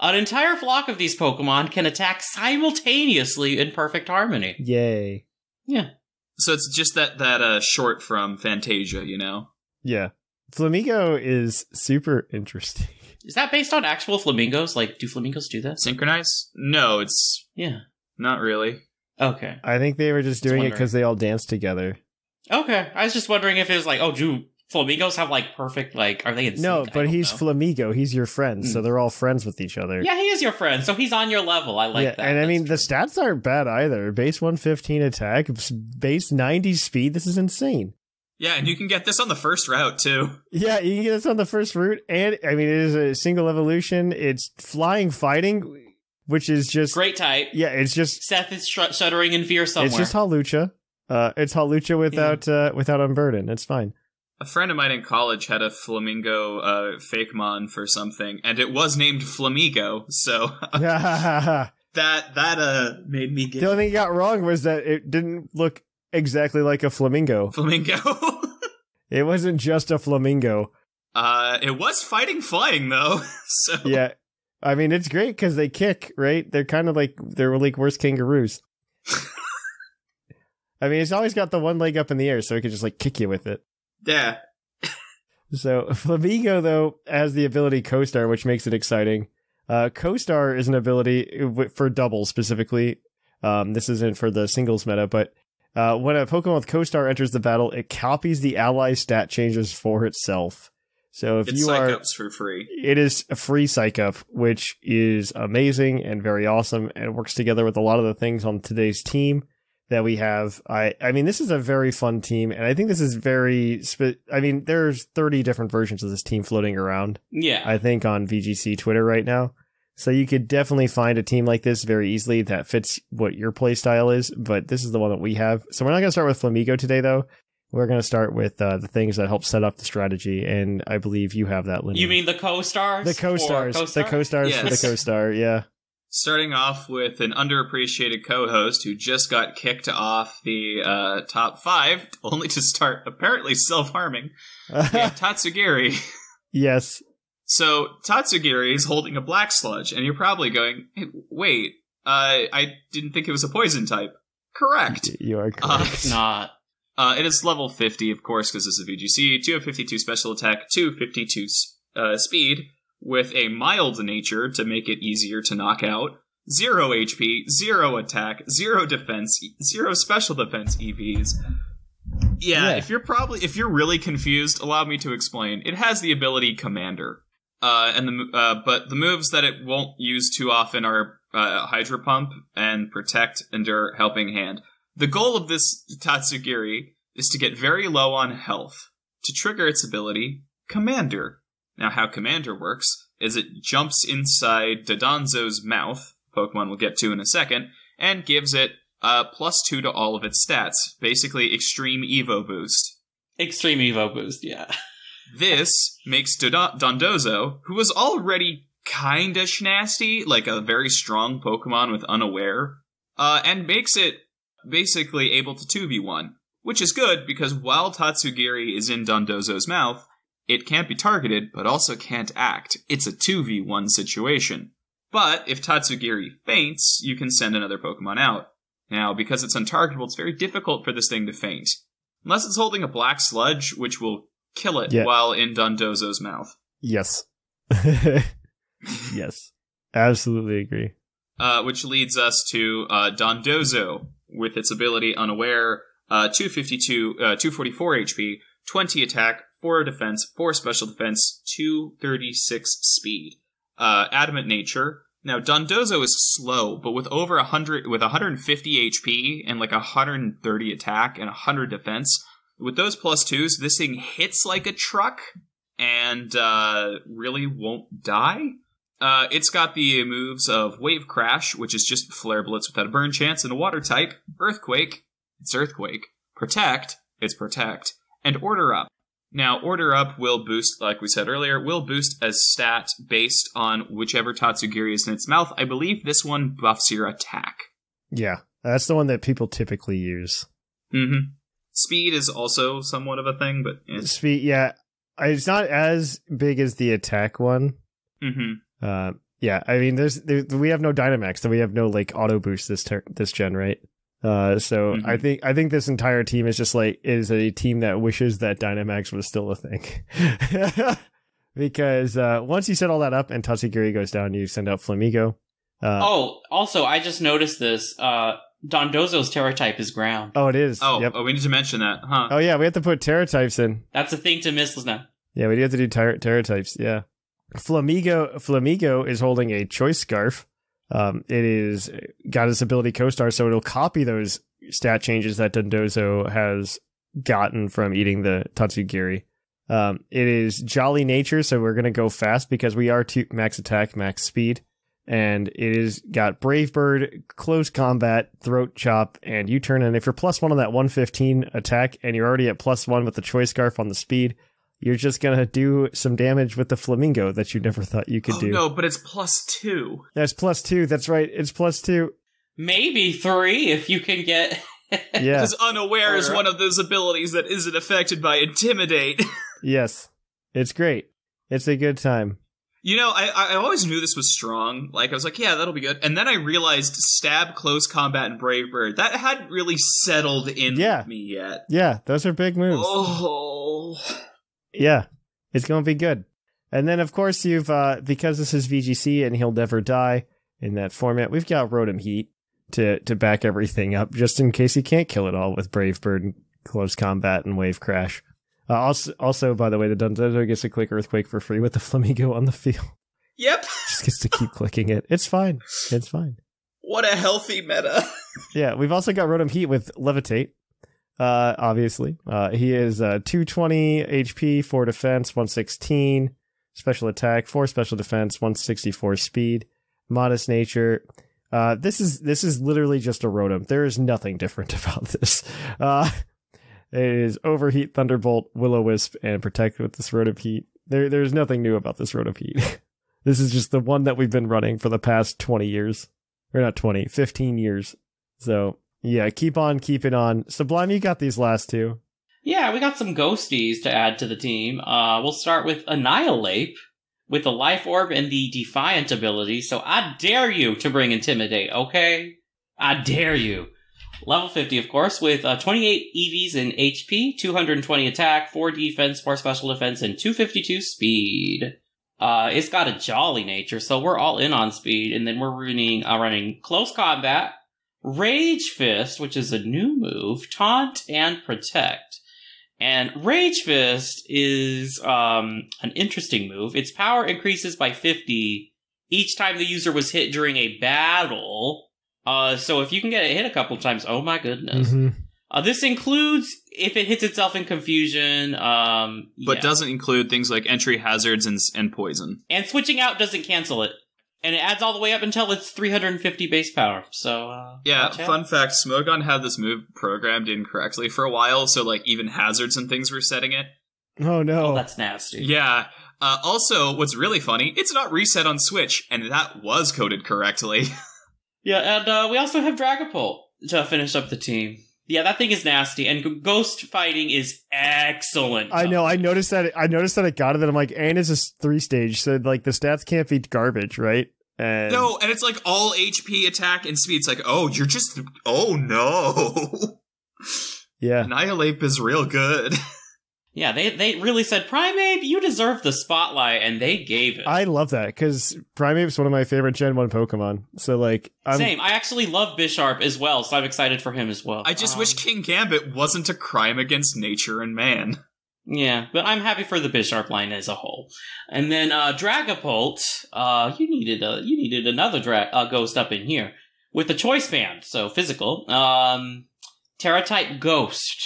an entire flock of these Pokemon can attack simultaneously in perfect harmony. Yay. Yeah. So it's just that that uh, short from Fantasia, you know. Yeah. Flamigo is super interesting. Is that based on actual flamingos? Like, do flamingos do this? Synchronize? No, it's Yeah. not really. Okay. I think they were just Just doing it because they all danced together. Okay. I was just wondering if it was like, oh, do flamingos have like perfect, like, are they in No, sync? I but he's know. Flamigo. He's your friend, so Hmm. they're all friends with each other. Yeah, he is your friend, so he's on your level. I like yeah, that. and I That's mean the stats aren't bad either. Base 115 attack, base 90 speed. This is insane. Yeah, and you can get this on the first route too. Yeah, you can get this on the first route, and I mean it is a single evolution. It's flying fighting, which is just great type. Yeah, it's just Seth is sh- shuddering in fear somewhere. it's just Hawlucha. Uh, it's Hawlucha without uh, without Unburden. It's fine. A friend of mine in college had a flamingo uh, fake mon for something, and it was named Flamigo. So the that that uh made me get only thing you got wrong was that it didn't look exactly like a flamingo. flamingo. It wasn't just a flamingo. uh, it was fighting flying though. So Yeah. I mean, it's great because they kick, right? They're kind of like they're like worse kangaroos. I mean, it's always got the one leg up in the air, so it can just like kick you with it. yeah. So Flamigo though has the ability Co-Star, which makes it exciting. Uh, Co-Star is an ability for doubles specifically. Um, this isn't for the singles meta, but uh, when a Pokemon with Co-Star enters the battle, it copies the ally stat changes for itself. So if It's you psych are ups for free. it is a free psych up, which is amazing and very awesome, and works together with a lot of the things on today's team that we have. I I mean, this is a very fun team, and I think this is very. I mean, there's 30 different versions of this team floating around. yeah. I think on VGC Twitter right now. So you could definitely find a team like this very easily that fits what your play style is, but this is the one that we have. So we're not going to start with Flamigo today, though. We're going to start with uh, the things that help set up the strategy, and I believe you have that, Lindy. you mean the co-stars? the co-stars? For The co-star? co-stars for the co-star, yeah. Starting off with an underappreciated co-host who just got kicked off the uh, top five, only to start apparently self-harming. We have Tatsugiri. yes. So Tatsugiri is holding a black sludge, and you're probably going, hey, "Wait, uh, I didn't think it was a poison type." Correct. You are Uh, correct. It's not. Uh, it is level 50, of course, because this is VGC. 252 special attack, 252 uh, speed, with a mild nature to make it easier to knock out. Zero HP, zero attack, zero defense, zero special defense EVs. Yeah, Yeah. if you're probably if you're really confused, allow me to explain. It has the ability Commander, uh, and the uh, but the moves that it won't use too often are uh, Hydro Pump and Protect, Endure, Helping Hand. The goal of this Tatsugiri is to get very low on health to trigger its ability Commander. Now, how Commander works is it jumps inside Dodonzo's mouth, Pokemon we'll get to in a second, and gives it uh, plus two to all of its stats, basically extreme Evo boost. Extreme Evo boost, yeah. This makes Dodon- Dondozo, who was already kinda schnasty, like a very strong Pokemon with Unaware, uh, and makes it basically able to 2v1, which is good because while Tatsugiri is in Dondozo's mouth, it can't be targeted, but also can't act. It's a 2v1 situation. But if Tatsugiri faints, you can send another Pokemon out. Now, because it's untargetable, it's very difficult for this thing to faint. Unless it's holding a black sludge, which will kill it Yeah. while in Dondozo's mouth. yes. yes. Absolutely agree. Uh, which leads us to uh, Dondozo with its ability Unaware, uh, 252, uh, 244 HP, 20 attack, 4 defense, 4 special defense, 236 speed. Uh, adamant nature. Now Dondozo is slow, but with over 100, with 150 HP and like 130 attack and 100 defense, with those plus twos, this thing hits like a truck and uh, really won't die. Uh, it's got the moves of Wave Crash, which is just Flare Blitz without a burn chance, and a water type. Earthquake, it's Earthquake. Protect, it's Protect. And Order Up. Now, Order Up will boost, like we said earlier, will boost as stat based on whichever Tatsugiri is in its mouth. I believe this one buffs your attack. Yeah. That's the one that people typically use. Mm-hmm. Speed is also somewhat of a thing, but eh. Speed, yeah, it's not as big as the attack one. hmm Uh, yeah, I mean, there's there, we have no Dynamax, so we have no like auto boost this ter- this gen, right? Uh, so Mhm. I think I think this entire team is just like is a team that wishes that Dynamax was still a thing, because uh, once you set all that up and Tatsugiri goes down, you send out Flamigo. Uh, oh, also, I just noticed this. Uh, Dondozo's Tera type is ground. oh, it is. Oh, yep. oh, we need to mention that, huh? Oh yeah, we have to put Tera types in. That's a thing to miss now. Yeah, we do have to do ter- Tera types. Yeah, Flamigo Flamigo is holding a choice scarf. Um, it is got its ability co-star, so it'll copy those stat changes that Dondozo has gotten from eating the Tatsugiri. Um, it is jolly nature, so we're gonna go fast because we are two max attack, max speed, and it is got brave bird, close combat, throat chop, and U turn. And if you're plus one on that 115 attack, and you're already at plus one with the choice scarf on the speed, you're just gonna do some damage with the flamingo that you never thought you could oh do. no, but it's plus two. That's plus two. That's right. It's plus two. Maybe three if you can get. Yeah. Because unaware is one of those abilities that isn't affected by intimidate. yes. It's great. It's a good time. You know, I I always knew this was strong. Like I was like, yeah, that'll be good. And then I realized stab, close combat, and brave bird that hadn't really settled in Yeah. with me yet. Yeah, those are big moves. Oh, Yeah. It's gonna be good. And then of course you've uh because this is VGC and he'll never die in that format, we've got Rotom Heat to to back everything up, just in case he can't kill it all with Brave Bird and close combat and wave crash. Uh, also, also, by the way, the Dunzozo gets a quick earthquake for free with the Flamigo on the field. yep. Just gets to keep clicking it. It's fine. It's fine. What a healthy meta. Yeah, we've also got Rotom Heat with Levitate. Uh, obviously, uh, he is uh 220 HP, four defense, 116 special attack, four special defense, 164 speed, modest nature. Uh, this is this is literally just a Rotom. There is nothing different about this. Uh, it is Overheat, Thunderbolt, Will-O-Wisp, and Protect with this Rotom Heat. There, there's nothing new about this Rotom Heat. this is just the one that we've been running for the past 20 years, or not 20, 15 years. So yeah, keep on keeping on. Sublime, you got these last two. Yeah, we got some ghosties to add to the team. Uh, we'll start with Annihilape with the Life Orb and the Defiant ability. So I dare you to bring Intimidate, okay? I dare you. Level 50, of course, with uh, 28 EVs in HP, 220 attack, 4 defense, 4 special defense, and 252 speed. Uh, it's got a jolly nature, so we're all in on speed, and then we're running, uh, running close combat, Rage Fist, which is a new move, Taunt, and Protect. And Rage Fist is um, an interesting move. Its power increases by 50 each time the user was hit during a battle. Uh, so if you can get it hit a couple times, oh my goodness. Mm-hmm. Uh, this includes if it hits itself in confusion. Um, But yeah. doesn't include things like entry hazards and, and poison. and switching out doesn't cancel it. And it adds all the way up until it's 350 base power. So uh, Yeah, fun fact, Smogon had this move programmed incorrectly for a while, so like even hazards and things were setting it. Oh no. Oh, that's nasty. Yeah. Uh, also, what's really funny, it's not reset on Switch, and that was coded correctly. Yeah, and uh, we also have Dragapult to finish up the team. Yeah, that thing is nasty, and ghost fighting is excellent. I know. I noticed that. I noticed that I got it. And I'm like, and it's a three stage, so like the stats can't be garbage, right? And no, and it's like all HP, attack, and speed. It's like, oh, you're just, oh no. yeah, Annihilape is real good. Yeah, they they really said, Primeape, you deserve the spotlight, and they gave it. I love that because Primeape's one of my favorite Gen One Pokemon. So like, I'm, Same. I actually love Bisharp as well, so I'm excited for him as well. I just Um, wish Kingambit wasn't a crime against nature and man. Yeah, but I'm happy for the Bisharp line as a whole. And then uh Dragapult, uh you needed a you needed another dra- uh, ghost up in here with the choice band, so physical. Um Tera type ghost.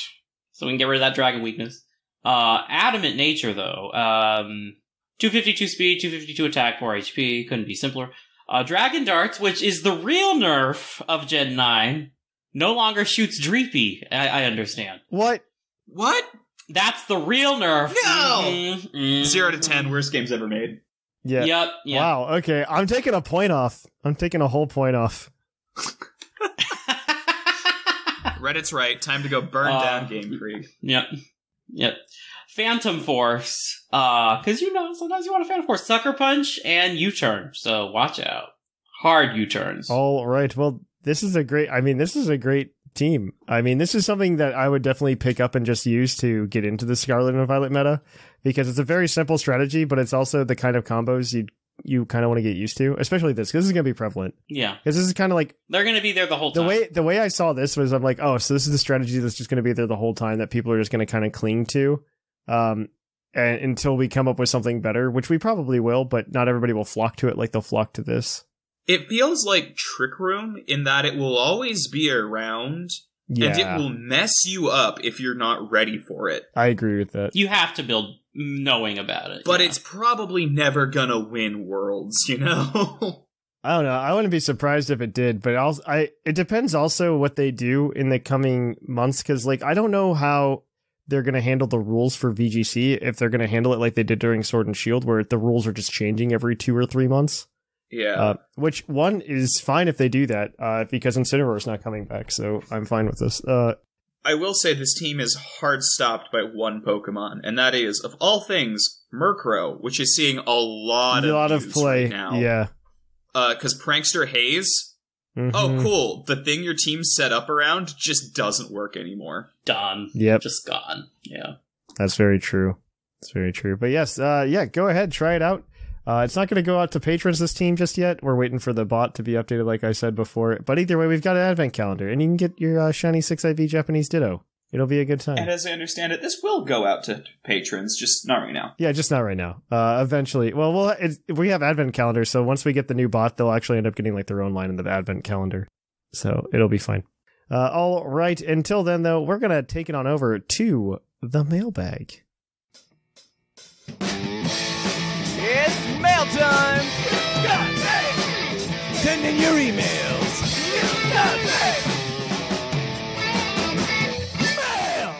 So we can get rid of that dragon weakness. Uh adamant nature though. Um 252 speed, 252 attack, 4 HP, couldn't be simpler. Uh Dragon Darts, which is the real nerf of Gen 9, no longer shoots Dreepy, I, I understand. what? What? That's the real nerf. No! Mhm, mhm. Zero to ten, worst games ever made. Yeah. Yep. Yeah. Wow. Okay, I'm taking a point off. I'm taking a whole point off. Reddit's right. Time to go burn Uh, down Game Freak. Yep. Yep. Phantom Force. Uh, cause you know, sometimes you want a Phantom Force. Sucker Punch and U-Turn. So watch out. Hard U-Turns. All right. Well, this is a great. I mean, this is a great team. I mean, this is something that I would definitely pick up and just use to get into the Scarlet and Violet meta because it's a very simple strategy, but it's also the kind of combos you you kind of want to get used to, especially this because this is going to be prevalent. Yeah. Because this is kind of like They're gonna be there the whole time. the way the way I saw this was I'm like, oh, so this is the strategy that's just going to be there the whole time that people are just going to kind of cling to, um, and until we come up with something better, which we probably will, but not everybody will flock to it like they'll flock to this. It feels like Trick Room in that it will always be around, Yeah, and it will mess you up if you're not ready for it. I agree with that. you have to build knowing about it. But yeah. it's probably never gonna win Worlds, you know? I don't know. I wouldn't be surprised if it did, but also, I it depends also what they do in the coming months because like I don't know how they're going to handle the rules for VGC if they're going to handle it like they did during Sword and Shield, where the rules are just changing every two or three months. yeah. Uh, which one is fine if they do that, uh, because Incineroar is not coming back, so I'm fine with this. Uh, I will say this team is hard stopped by one Pokemon, and that is, of all things, Murkrow, which is seeing a lot a of lot of use play, right now. yeah. Because Prankster Haze, Mhm. oh cool, the thing your team's set up around just doesn't work anymore. done. Yep. Just gone. Yeah. That's very true. That's very true. But yes, uh, yeah, go ahead, try it out. Uh, it's not going to go out to patrons this team just yet. We're waiting for the bot to be updated, like I said before. But either way, we've got an advent calendar, and you can get your uh, shiny six IV Japanese Ditto. It'll be a good time. And as I understand it, this will go out to patrons, just not right now. yeah, just not right now. Uh, eventually, well, we'll it's, we have advent calendar, so once we get the new bot, they'll actually end up getting like their own line in the advent calendar. So it'll be fine. Uh, all right. Until then, though, we're gonna take it on over to the mailbag. Mail time! Send in your emails! Mail!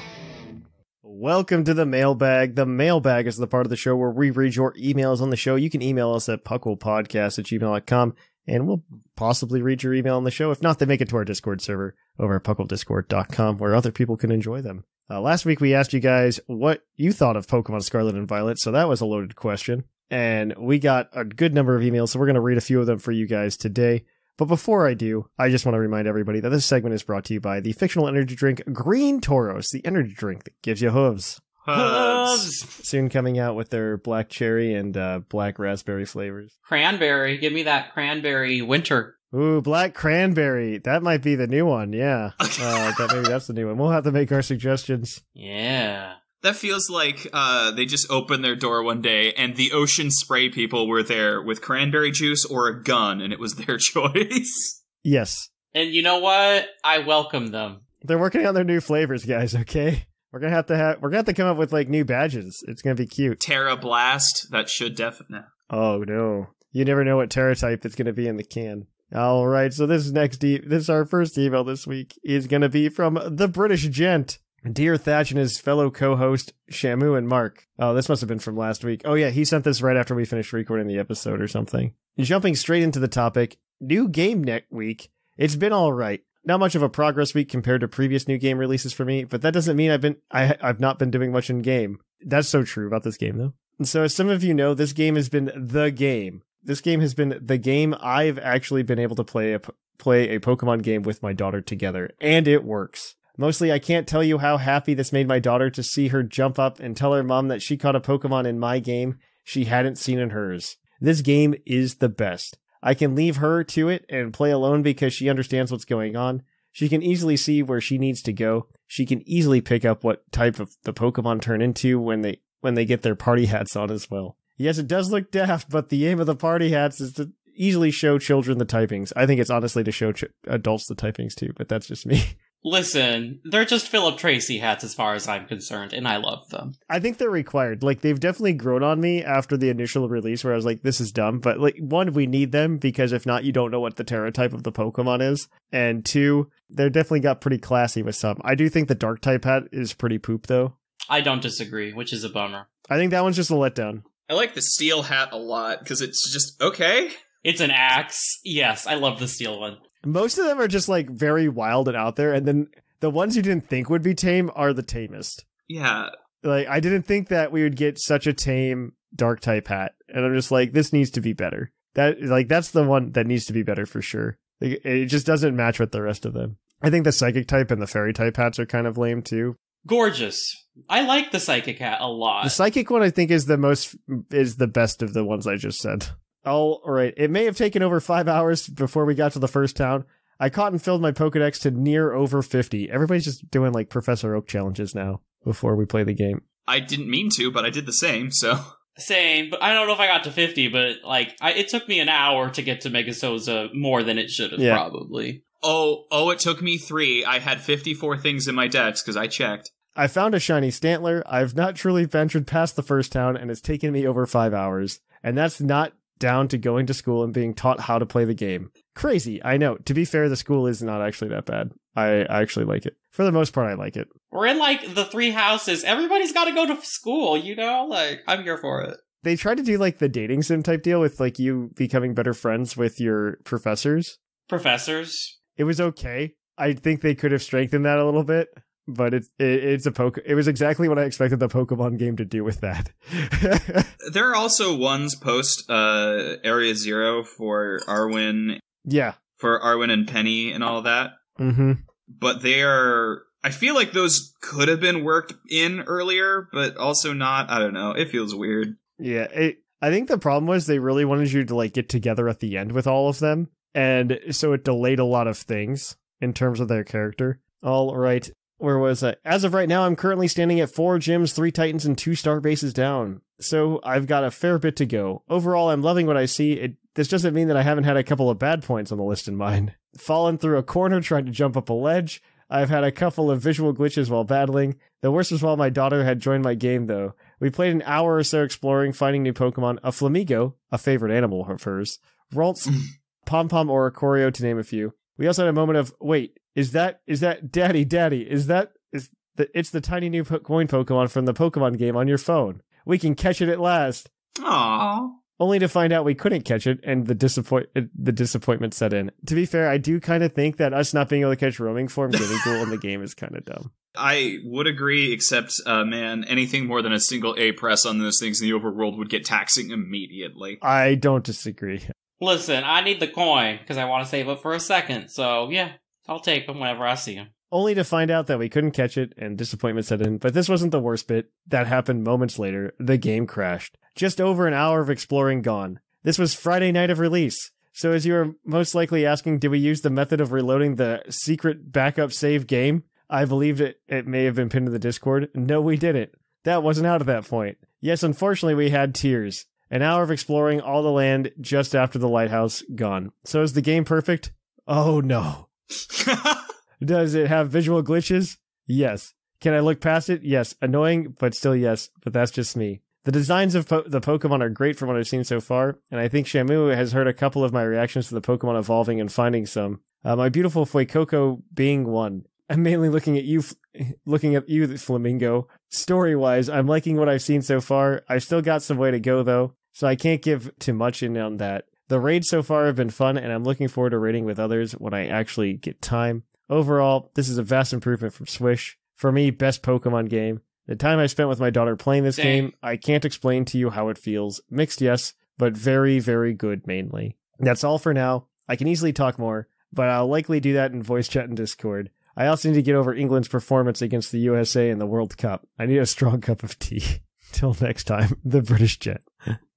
Welcome to the mailbag. The mailbag is the part of the show where we read your emails on the show. You can email us at puclpodcast at gmail.com and we'll possibly read your email on the show. If not, they make it to our Discord server over at pucldiscord.com where other people can enjoy them. Uh, last week we asked you guys what you thought of Pokemon Scarlet and Violet, so that was a loaded question. And we got a good number of emails, so we're going to read a few of them for you guys today. But before I do, I just want to remind everybody that this segment is brought to you by the fictional energy drink Green Tauros, the energy drink that gives you hooves. Hubs. Soon coming out with their black cherry and uh, black raspberry flavors. Cranberry. Give me that cranberry winter. Ooh, black cranberry. That might be the new one. Yeah, uh, that maybe that's the new one. We'll have to make our suggestions. Yeah. That feels like uh, they just opened their door one day and the ocean spray people were there with cranberry juice or a gun, and it was their choice. Yes, And you know what? I welcome them. they're working on their new flavors, guys. Okay, we're gonna have to have we're gonna have to come up with like new badges. It's gonna be cute. Tera Blast, that should definitely. Oh no, you never know what Tera type is gonna be in the can. All right, so this next e- this is our first email this week is gonna be from the British gent. Dear Thatch and his fellow co-host Shamu and Mark. Oh, this must have been from last week. Oh yeah, he sent this right after we finished recording the episode or something. Jumping straight into the topic, new game next week. It's been all right. Not much of a progress week compared to previous new game releases for me, but that doesn't mean I've been I I've not been doing much in game. That's so true about this game though. And so as some of you know, this game has been the game. This game has been the game I've actually been able to play a play a Pokemon game with my daughter together, and it works. Mostly, I can't tell you how happy this made my daughter to see her jump up and tell her mom that she caught a Pokemon in my game she hadn't seen in hers. This game is the best. I can leave her to it and play alone because she understands what's going on. She can easily see where she needs to go. She can easily pick up what type of the Pokemon turn into when they when they get their party hats on as well. Yes, it does look daft, but the aim of the party hats is to easily show children the typings. I think it's honestly to show ch- adults the typings too, but that's just me. Listen, they're just Philip Treacy hats as far as I'm concerned, and I love them. I think they're required. Like they've definitely grown on me after the initial release where I was like, this is dumb. But like one, we need them because if not, you don't know what the Tera type of the Pokemon is. And two, they're definitely got pretty classy with some. I do think the dark type hat is pretty poop though. I don't disagree, which is a bummer. I think that one's just a letdown. I like the steel hat a lot because it's just okay. It's an axe. Yes, I love the steel one. Most of them are just like very wild and out there, and then the ones you didn't think would be tame are the tamest. Yeah, Like I didn't think that we would get such a tame dark type hat, and I'm just like, this needs to be better. That like that's the one that needs to be better for sure. Like, it just doesn't match with the rest of them. I think the psychic type and the fairy type hats are kind of lame too. Gorgeous. I like the psychic hat a lot. The psychic one I think is the most is the best of the ones I just said. All right. It may have taken over five hours before we got to the first town. I caught and filled my Pokedex to near over 50. Everybody's just doing like Professor Oak challenges now before we play the game. I didn't mean to, but I did the same. So Same, but I don't know if I got to 50, but like, I, it took me an hour to get to Mesagoza more than it should have, Yeah. probably. oh oh, it took me three. I had fifty four things in my dex because I checked. I found a shiny Stantler. I've not truly ventured past the first town and it's taken me over five hours. And that's not down to going to school and being taught how to play the game. Crazy, I know. To be fair, the school is not actually that bad. I, I actually like it. For the most part, I like it. We're in like the three houses. Everybody's got to go to school, you know? Like, I'm here for it. They tried to do like the dating sim type deal with like you becoming better friends with your professors. Professors. It was okay. I think they could have strengthened that a little bit, but it's it, it's a poke. It was exactly what I expected the Pokemon game to do with that. There are also ones post uh Area Zero for Arven yeah. for Arven and Penny and all that. Mm-hmm. but they are I feel like those could have been worked in earlier, but also not. I don't know. It feels weird. Yeah, it, I think the problem was they really wanted you to like get together at the end with all of them, and so it delayed a lot of things in terms of their character. All right, where was I? As of right now, I'm currently standing at four gyms, three titans, and two star bases down. So I've got a fair bit to go. Overall, I'm loving what I see. It this doesn't mean that I haven't had a couple of bad points on the list in mind. Fallen through a corner trying to jump up a ledge. I've had a couple of visual glitches while battling. The worst was while my daughter had joined my game, though. We played an hour or so exploring, finding new Pokemon, a Flamigo, a favorite animal of hers, Ralts, Pom Pom, Oricorio, to name a few. We also had a moment of, wait, is that, is that, daddy, daddy, is that, is the, it's the tiny new po- coin Pokemon from the Pokemon game on your phone. We can catch it at last. Aww. Only to find out we couldn't catch it, and the disappoint the disappointment set in. To be fair, I do kind of think that us not being able to catch roaming form cool in the game is kind of dumb. I would agree, except, uh, man, anything more than a single A press on those things in the overworld would get taxing immediately. I don't disagree. Listen, I need the coin because I want to save up for a second. So, yeah, I'll take them whenever I see them. only to find out that we couldn't catch it and disappointment set in. But this wasn't the worst bit. That happened moments later. The game crashed. Just over an hour of exploring gone. This was Friday night of release. So as you are most likely asking, did we use the method of reloading the secret backup save game? I believe it, it may have been pinned to the Discord. No, we didn't. That wasn't out at that point. Yes, unfortunately, we had tears. An hour of exploring all the land just after the lighthouse gone. So is the game perfect? Oh no. Does it have visual glitches? Yes. Can I look past it? Yes. Annoying, but still yes. But that's just me. The designs of po- the Pokemon are great from what I've seen so far, and I think Shamu has heard a couple of my reactions to the Pokemon evolving and finding some. Uh, my beautiful Fuecoco being one. I'm mainly looking at you, looking at you, Flamigo. Story wise, I'm liking what I've seen so far. I've still got some way to go though, so I can't give too much in on that. The raids so far have been fun, and I'm looking forward to raiding with others when I actually get time. Overall, this is a vast improvement from Swish. For me, best Pokemon game. The time I spent with my daughter playing this Dang. game, I can't explain to you how it feels. Mixed, yes, but very, very good mainly. That's all for now. I can easily talk more, but I'll likely do that in voice chat and Discord. I also need to get over England's performance against the USA in the World Cup. I need a strong cup of tea. Till next time, the British jet.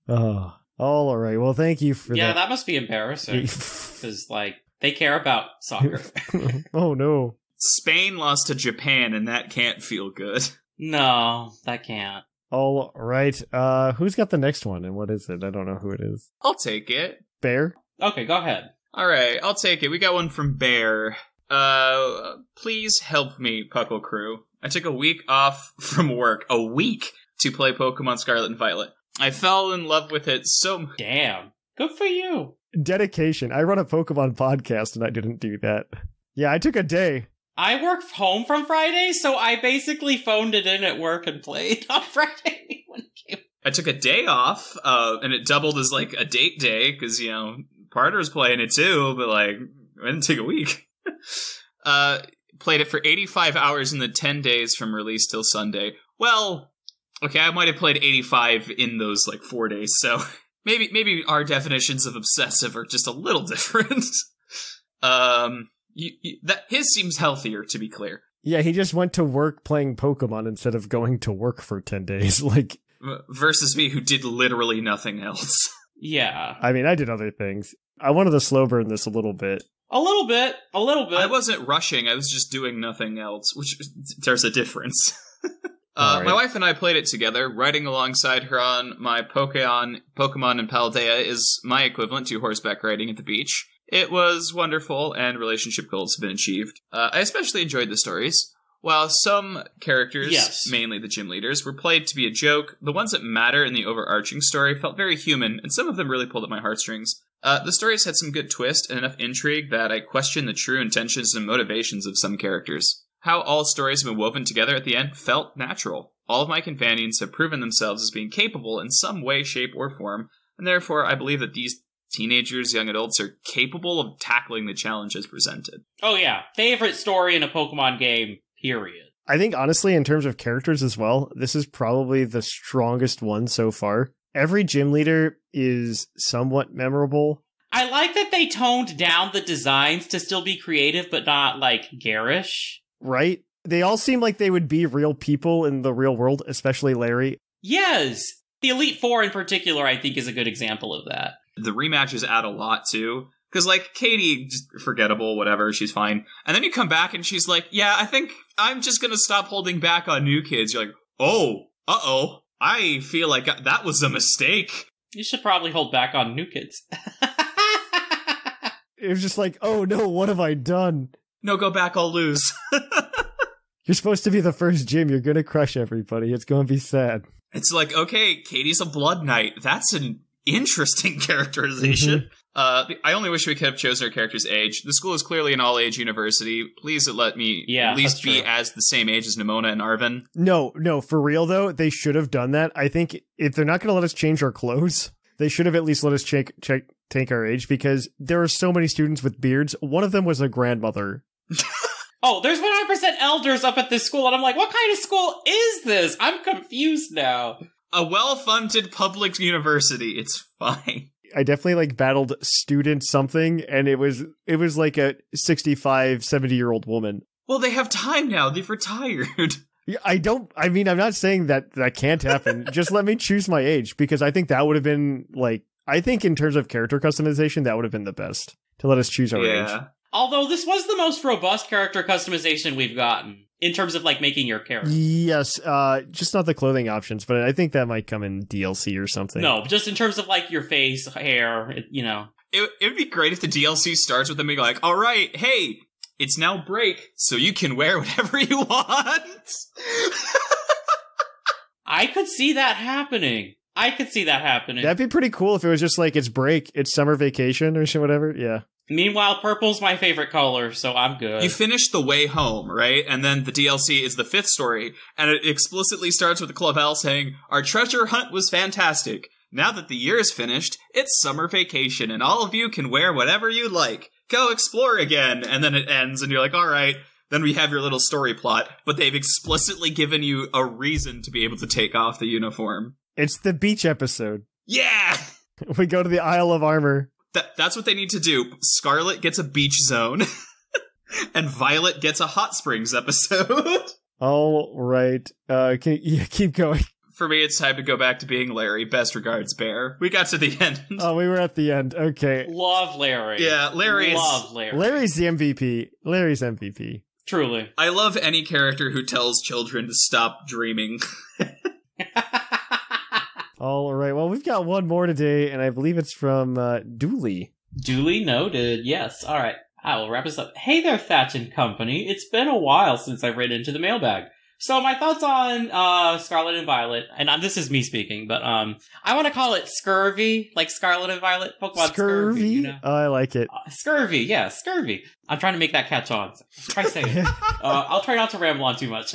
Oh, all right. Well, thank you for yeah, that. that must be embarrassing because, like, they care about soccer. oh no. Spain lost to Japan, and that can't feel good. no, that can't. All right. Uh, who's got the next one, and what is it? I don't know who it is. I'll take it. Bear. Okay, go ahead. All right, I'll take it. We got one from Bear. Uh, please help me, PUCL Crew. I took a week off from work, a week, to play Pokemon Scarlet and Violet. I fell in love with it so much. Damn. Good for you. Dedication. I run a Pokemon podcast, and I didn't do that. Yeah, I took a day. I work home from Friday, so I basically phoned it in at work and played on Friday when it came. I took a day off, uh, and it doubled as like a date day because you know Parter's playing it too. But like, I didn't take a week. uh, played it for 85 hours in the 10 days from release till Sunday. Well, okay, I might have played 85 in those like four days, so maybe maybe our definitions of obsessive are just a little different. um, you, you, that his seems healthier, to be clear, Yeah, he just went to work playing Pokemon instead of going to work for 10 days. Like, versus me, who did literally nothing else. Yeah. I mean, I did other things. I wanted to slow burn this a little bit. A little bit. A little bit. I wasn't rushing; I was just doing nothing else, which there's a difference. Uh, Alright. My wife and I played it together, riding alongside her on my Pokemon, Pokemon and Paldea is my equivalent to horseback riding at the beach. It was wonderful, and relationship goals have been achieved. Uh, I especially enjoyed the stories. While some characters, Yes. mainly the gym leaders, were played to be a joke, the ones that matter in the overarching story felt very human, and some of them really pulled at my heartstrings. Uh, the stories had some good twist and enough intrigue that I questioned the true intentions and motivations of some characters. How all stories have been woven together at the end felt natural. All of my companions have proven themselves as being capable in some way, shape, or form, and therefore I believe that these teenagers, young adults, are capable of tackling the challenges presented. oh yeah. Favorite story in a Pokemon game. Period. I think, honestly, in terms of characters as well, this is probably the strongest one so far. Every gym leader is somewhat memorable. I like that they toned down the designs to still be creative, but not like garish. Right? They all seem like they would be real people in the real world, especially Larry. Yes. The Elite Four in particular, I think, is a good example of that. The rematches add a lot too. Because, like, Katy, just forgettable, whatever, she's fine. And then you come back and she's like, yeah, I think I'm just gonna stop holding back on new kids. You're like, oh, uh oh, I feel like that was a mistake. You should probably hold back on new kids. It was just like, oh no, what have I done? No, go back, I'll lose. You're supposed to be the first gym. You're gonna crush everybody. It's gonna be sad. it's like, okay, Katy's a blood knight. That's an interesting characterization. Uh, I only wish we could have chosen our character's age. The school is clearly an all-age university. Please let me Yeah, at least be as the same age as Nemona and Arven. No, no, for real though, they should have done that. I think if they're not gonna let us change our clothes, they should have at least let us check check take our age because there are so many students with beards. One of them was a grandmother. oh, there's 100% elders up at this school, and I'm like, what kind of school is this? I'm confused now. A well-funded public university. It's fine. I definitely like battled student something and it was it was like a 65 70 year old woman. Well, they have time now. They've retired. Yeah, I don't I mean I'm not saying that that can't happen. Just let me choose my age because I think that would have been like I think in terms of character customization that would have been the best to let us choose our age. yeah. Although this was the most robust character customization we've gotten in terms of like making your character. Yes, uh just not the clothing options, but I think that might come in DLC or something. No, just in terms of like your face, hair, you know. It, it would be great if the DLC starts with them being like, all right, hey, it's now break, so you can wear whatever you want. I could see that happening. I could see that happening. That'd be pretty cool if it was just like it's break, it's summer vacation or shit, whatever. Yeah. Meanwhile, purple's my favorite color, so I'm good. you finish the way home, right? And then the DLC is the fifth story, and it explicitly starts with the Clavel saying, Our treasure hunt was fantastic. Now that the year is finished, it's summer vacation, and all of you can wear whatever you like. Go explore again. And then it ends, and you're like, all right. Then we have your little story plot, but they've explicitly given you a reason to be able to take off the uniform. It's the beach episode. Yeah! We go to the Isle of Armor. That, that's what they need to do. Scarlet gets a beach zone, and Violet gets a hot springs episode. All right. Uh can yeah, keep going. For me, it's time to go back to being Larry. Best regards, Bear. We got to the end. Oh, we were at the end. Okay. Love Larry. Yeah, Larry is- Love Larry. Larry's the MVP. Larry's MVP. Truly. I love any character who tells children to stop dreaming. All right. Well, we've got one more today, and I believe it's from uh, Dooley. Duly noted. Yes. All right. I will wrap this up. Hey there, Thatch and Company. It's been a while since I've written into the mailbag. So my thoughts on uh, Scarlet and Violet, and uh, this is me speaking, but um, I want to call it scurvy, like Scarlet and Violet, Pokemon scurvy. Scurvy. you know? Oh, I like it. Uh, scurvy, yeah, scurvy. I'm trying to make that catch on. Try to say it. uh, I'll try not to ramble on too much.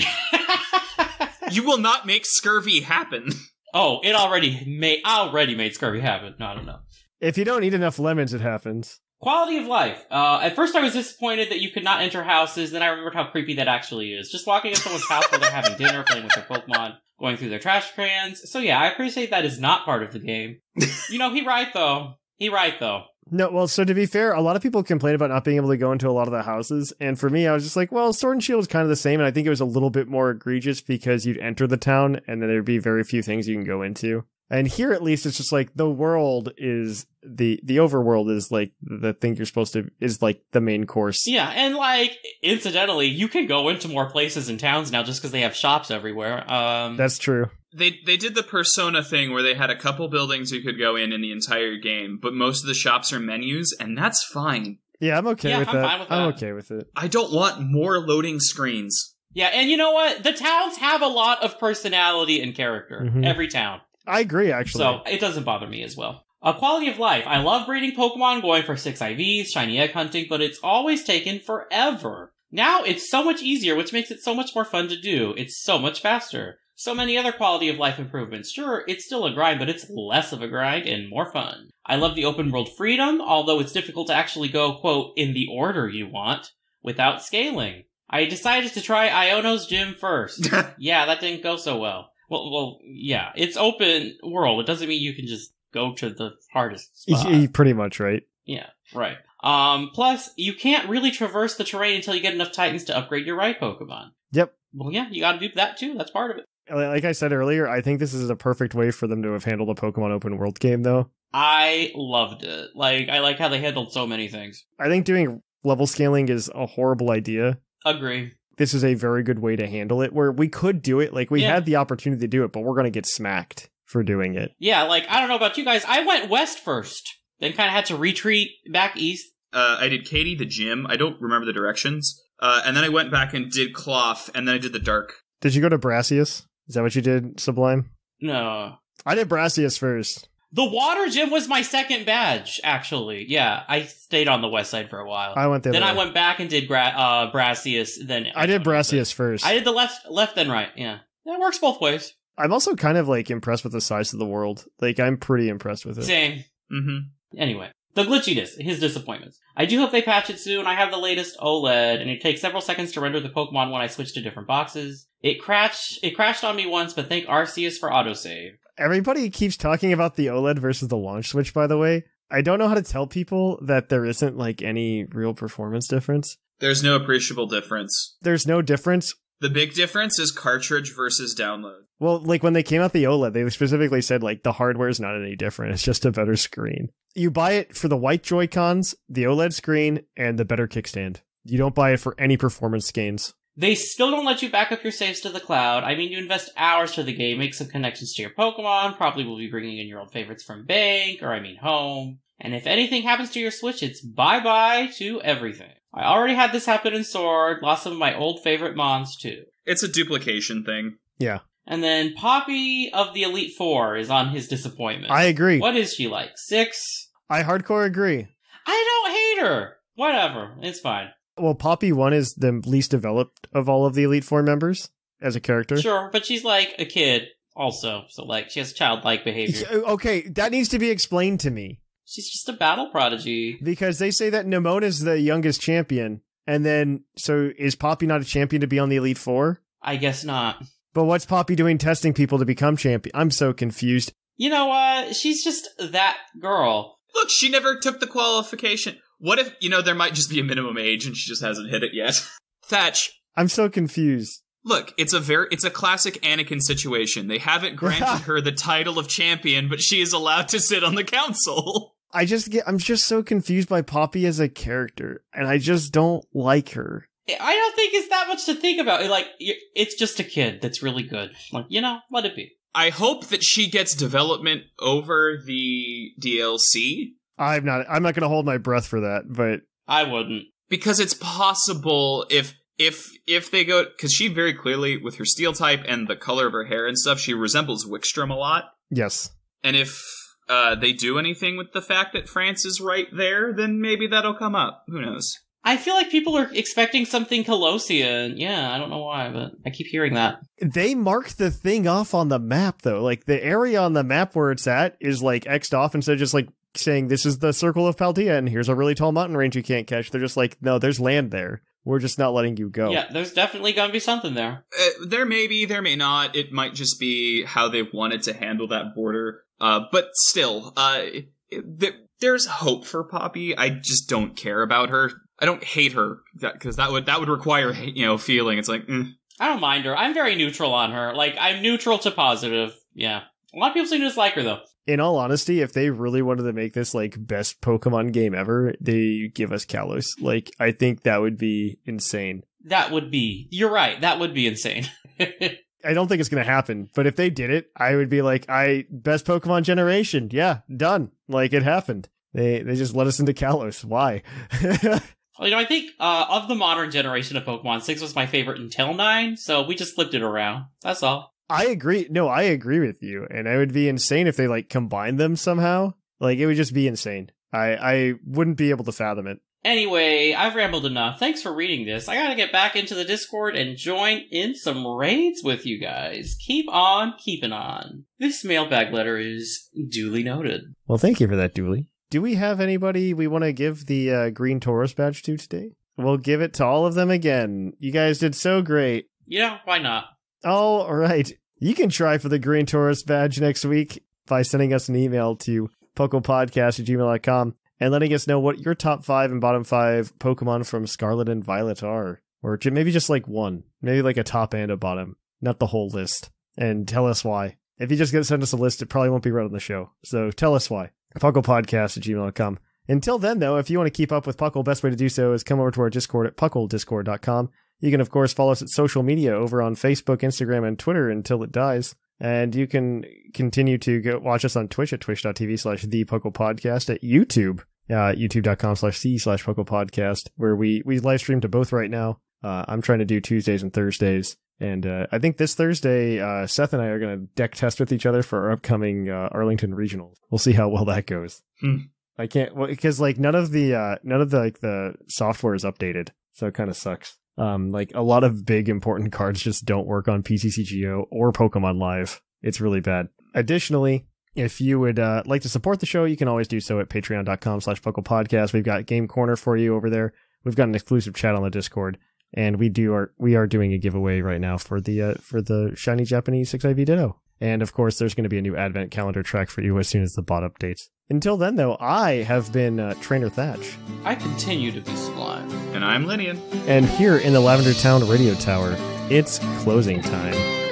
you will not make scurvy happen. Oh, it already made already made scurvy happen. No, I don't know. If you don't eat enough lemons, it happens. Quality of life. Uh, at first, I was disappointed that you could not enter houses. Then I remembered how creepy that actually is. Just walking in someone's house while they're having dinner, playing with their Pokemon, going through their trash cans. So yeah, I appreciate that is not part of the game. you know, he right though. He right though. No, well, so to be fair, a lot of people complain about not being able to go into a lot of the houses, and for me, I was just like, well, Sword and Shield is kind of the same, and I think it was a little bit more egregious because you'd enter the town, and then there'd be very few things you can go into. And here, at least, it's just like the world is the the overworld is like the thing you're supposed to is like the main course. Yeah, and like incidentally, you can go into more places and towns now just because they have shops everywhere. Um, That's true. They they did the Persona thing where they had a couple buildings you could go in in the entire game, but most of the shops are menus, and that's fine. Yeah, I'm okay Yeah, with I'm that. fine with I'm okay with it. I don't want more loading screens. yeah, and you know what? The towns have a lot of personality and character. Mhm. Every town. I agree, actually. So it doesn't bother me as well. A quality of life. I love breeding Pokemon, going for six IVs, shiny egg hunting, but it's always taken forever. Now it's so much easier, which makes it so much more fun to do. It's so much faster. So many other quality of life improvements. Sure, it's still a grind, but it's less of a grind and more fun. I love the open world freedom, although it's difficult to actually go, quote, in the order you want, without scaling. I decided to try Iono's gym first. yeah, that didn't go so well. Well, well, yeah, it's open world. It doesn't mean you can just go to the hardest spot. Pretty much right. yeah, right. Um, plus, you can't really traverse the terrain until you get enough Titans to upgrade your right Pokemon. Yep. Well, yeah, you gotta do that too. That's part of it. Like I said earlier, I think this is a perfect way for them to have handled a Pokemon open world game, though. I loved it. Like, I like how they handled so many things. I think doing level scaling is a horrible idea. Agree. This is a very good way to handle it, where we could do it. Like, we Yeah. had the opportunity to do it, but we're going to get smacked for doing it. Yeah, like, I don't know about you guys. I went west first, then kind of had to retreat back east. Uh, I did Katy the gym. I don't remember the directions. Uh, and then I went back and did Cloth, and then I did the Dark. Did you go to Brassius? Is that what you did, Sublime? No. I did Brassius first. The water gym was my second badge, actually. Yeah, I stayed on the west side for a while. I went there. then I went back and did Gra- uh, Brassius. Then I did Brassius first. I did the left, left, then right. Yeah, that works both ways. I'm also kind of like impressed with the size of the world. Like, I'm pretty impressed with it. Same. Mm-hmm. Anyway, the glitchiness, his disappointments. I do hope they patch it soon. I have the latest OLED, and it takes several seconds to render the Pokemon when I switch to different boxes. It crashed. It crashed on me once, but thank Arceus for autosave. Everybody keeps talking about the OLED versus the launch switch, by the way. I don't know how to tell people that there isn't like any real performance difference. There's no appreciable difference. There's no difference. The big difference is cartridge versus download. Well, like when they came out the OLED, they specifically said like the hardware is not any different. It's just a better screen. You buy it for the white Joy Cons, the OLED screen, and the better kickstand. You don't buy it for any performance gains. They still don't let you back up your saves to the cloud. I mean, you invest hours to the game, make some connections to your Pokemon, probably will be bringing in your old favorites from bank, or I mean home. And if anything happens to your Switch, it's bye bye to everything. I already had this happen in Sword, lost some of my old favorite Mons too. It's a duplication thing. Yeah, And then Poppy of the Elite Four is on his disappointment. I agree. What is she like? Six? I hardcore agree. I don't hate her. Whatever. It's fine. Well, Poppy 1 is the least developed of all of the Elite Four members as a character. Sure, but she's like a kid also. So like she has childlike behavior. Uh, okay, that needs to be explained to me. She's just a battle prodigy. Because they say that Nemona's the youngest champion. And then, so is Poppy not a champion to be on the Elite Four? I guess not. But what's Poppy doing testing people to become champion? I'm so confused. You know what? She's just that girl. Look, she never took the qualification. What if, you know, there might just be a minimum age and she just hasn't hit it yet? Thatch, I'm so confused. look, it's a very, it's a classic Anakin situation. They haven't granted her the title of champion, but she is allowed to sit on the council. I just get, I'm just so confused by Poppy as a character. And I just don't like her. I don't think it's that much to think about. Like, it's just a kid that's really good. Like, you know, let it be. I hope that she gets development over the DLC I'm not, I'm not going to hold my breath for that, but I wouldn't. because it's possible if if if they go because she very clearly with her steel type and the color of her hair and stuff she resembles Wikstrom a lot yes. and if uh, they do anything with the fact that France is right there then maybe that'll come up who knows I feel like people are expecting something Colossia. Yeah, I don't know why, but I keep hearing that. They marked the thing off on the map though. Like the area on the map where it's at is like X'd off instead of just like saying this is the circle of Paldea and here's a really tall mountain range you can't catch. They're just like, no, there's land there. We're just not letting you go. Yeah, there's definitely gonna be something there. Uh, there may be, there may not. It might just be how they wanted to handle that border. Uh, but still, uh, th- there's hope for Poppy. I just don't care about her. I don't hate her because that would that would require you know feeling. It's like mm. I don't mind her. I'm very neutral on her. Like I'm neutral to positive. Yeah. A lot of people seem to dislike her though. In all honesty, if they really wanted to make this like best Pokemon game ever, they give us Kalos. Like, I think that would be insane. That would be. You're right. That would be insane. I don't think it's gonna happen, but if they did it, I would be like, I best Pokemon generation. Yeah, done. Like it happened. They they just let us into Kalos. Why? you know, I think uh, of the modern generation of Pokemon, six was my favorite until nine. So we just flipped it around. That's all. I agree. No, I agree with you. And I would be insane if they like combined them somehow. Like it would just be insane. I I wouldn't be able to fathom it. Anyway, I've rambled enough. Thanks for reading this. I gotta get back into the Discord and join in some raids with you guys. Keep on keeping on. This mailbag letter is duly noted. Well, thank you for that, Dooley. Do we have anybody we want to give the uh, green Taurus badge to today? We'll give it to all of them again. You guys did so great. Yeah, why not? All right. You can try for the green Taurus badge next week by sending us an email to puclpodcast at gmail.com and letting us know what your top five and bottom five Pokemon from Scarlet and Violet are. Or maybe just like one. Maybe like a top and a bottom, not the whole list. And tell us why. If you just get send us a list, it probably won't be read on the show. So tell us why. PUCLPodcast at gmail.com. Until then, though, if you want to keep up with Puckle, best way to do so is come over to our Discord at PUCLDiscord.com. You can, of course, follow us at social media over on Facebook, Instagram, and Twitter until it dies. And you can continue to go watch us on Twitch at twitch.tv slash the Podcast, at YouTube, uh, youtube.com slash c slash PUCL Podcast, where we, we live stream to both right now. Uh, I'm trying to do Tuesdays and Thursdays. And uh, I think this Thursday, uh, Seth and I are going to deck test with each other for our upcoming uh, Arlington Regionals. We'll see how well that goes. Hmm. I can't because like none of the uh, none of the like the software is updated, so it kind of sucks. Um, like a lot of big important cards just don't work on PTCGO or Pokemon Live. It's really bad. Additionally, if you would uh, like to support the show, you can always do so at patreon.com slash Podcast. We've got Game Corner for you over there. We've got an exclusive chat on the Discord. And we do are we are doing a giveaway right now for the uh, for the shiny Japanese 6IV Ditto. And of course, there's going to be a new advent calendar track for you as soon as the bot updates. Until then, though, I have been uh, Trainer Thatch. I continue to be sublime. and I'm Lynian. And here in the Lavender Town Radio Tower, it's closing time.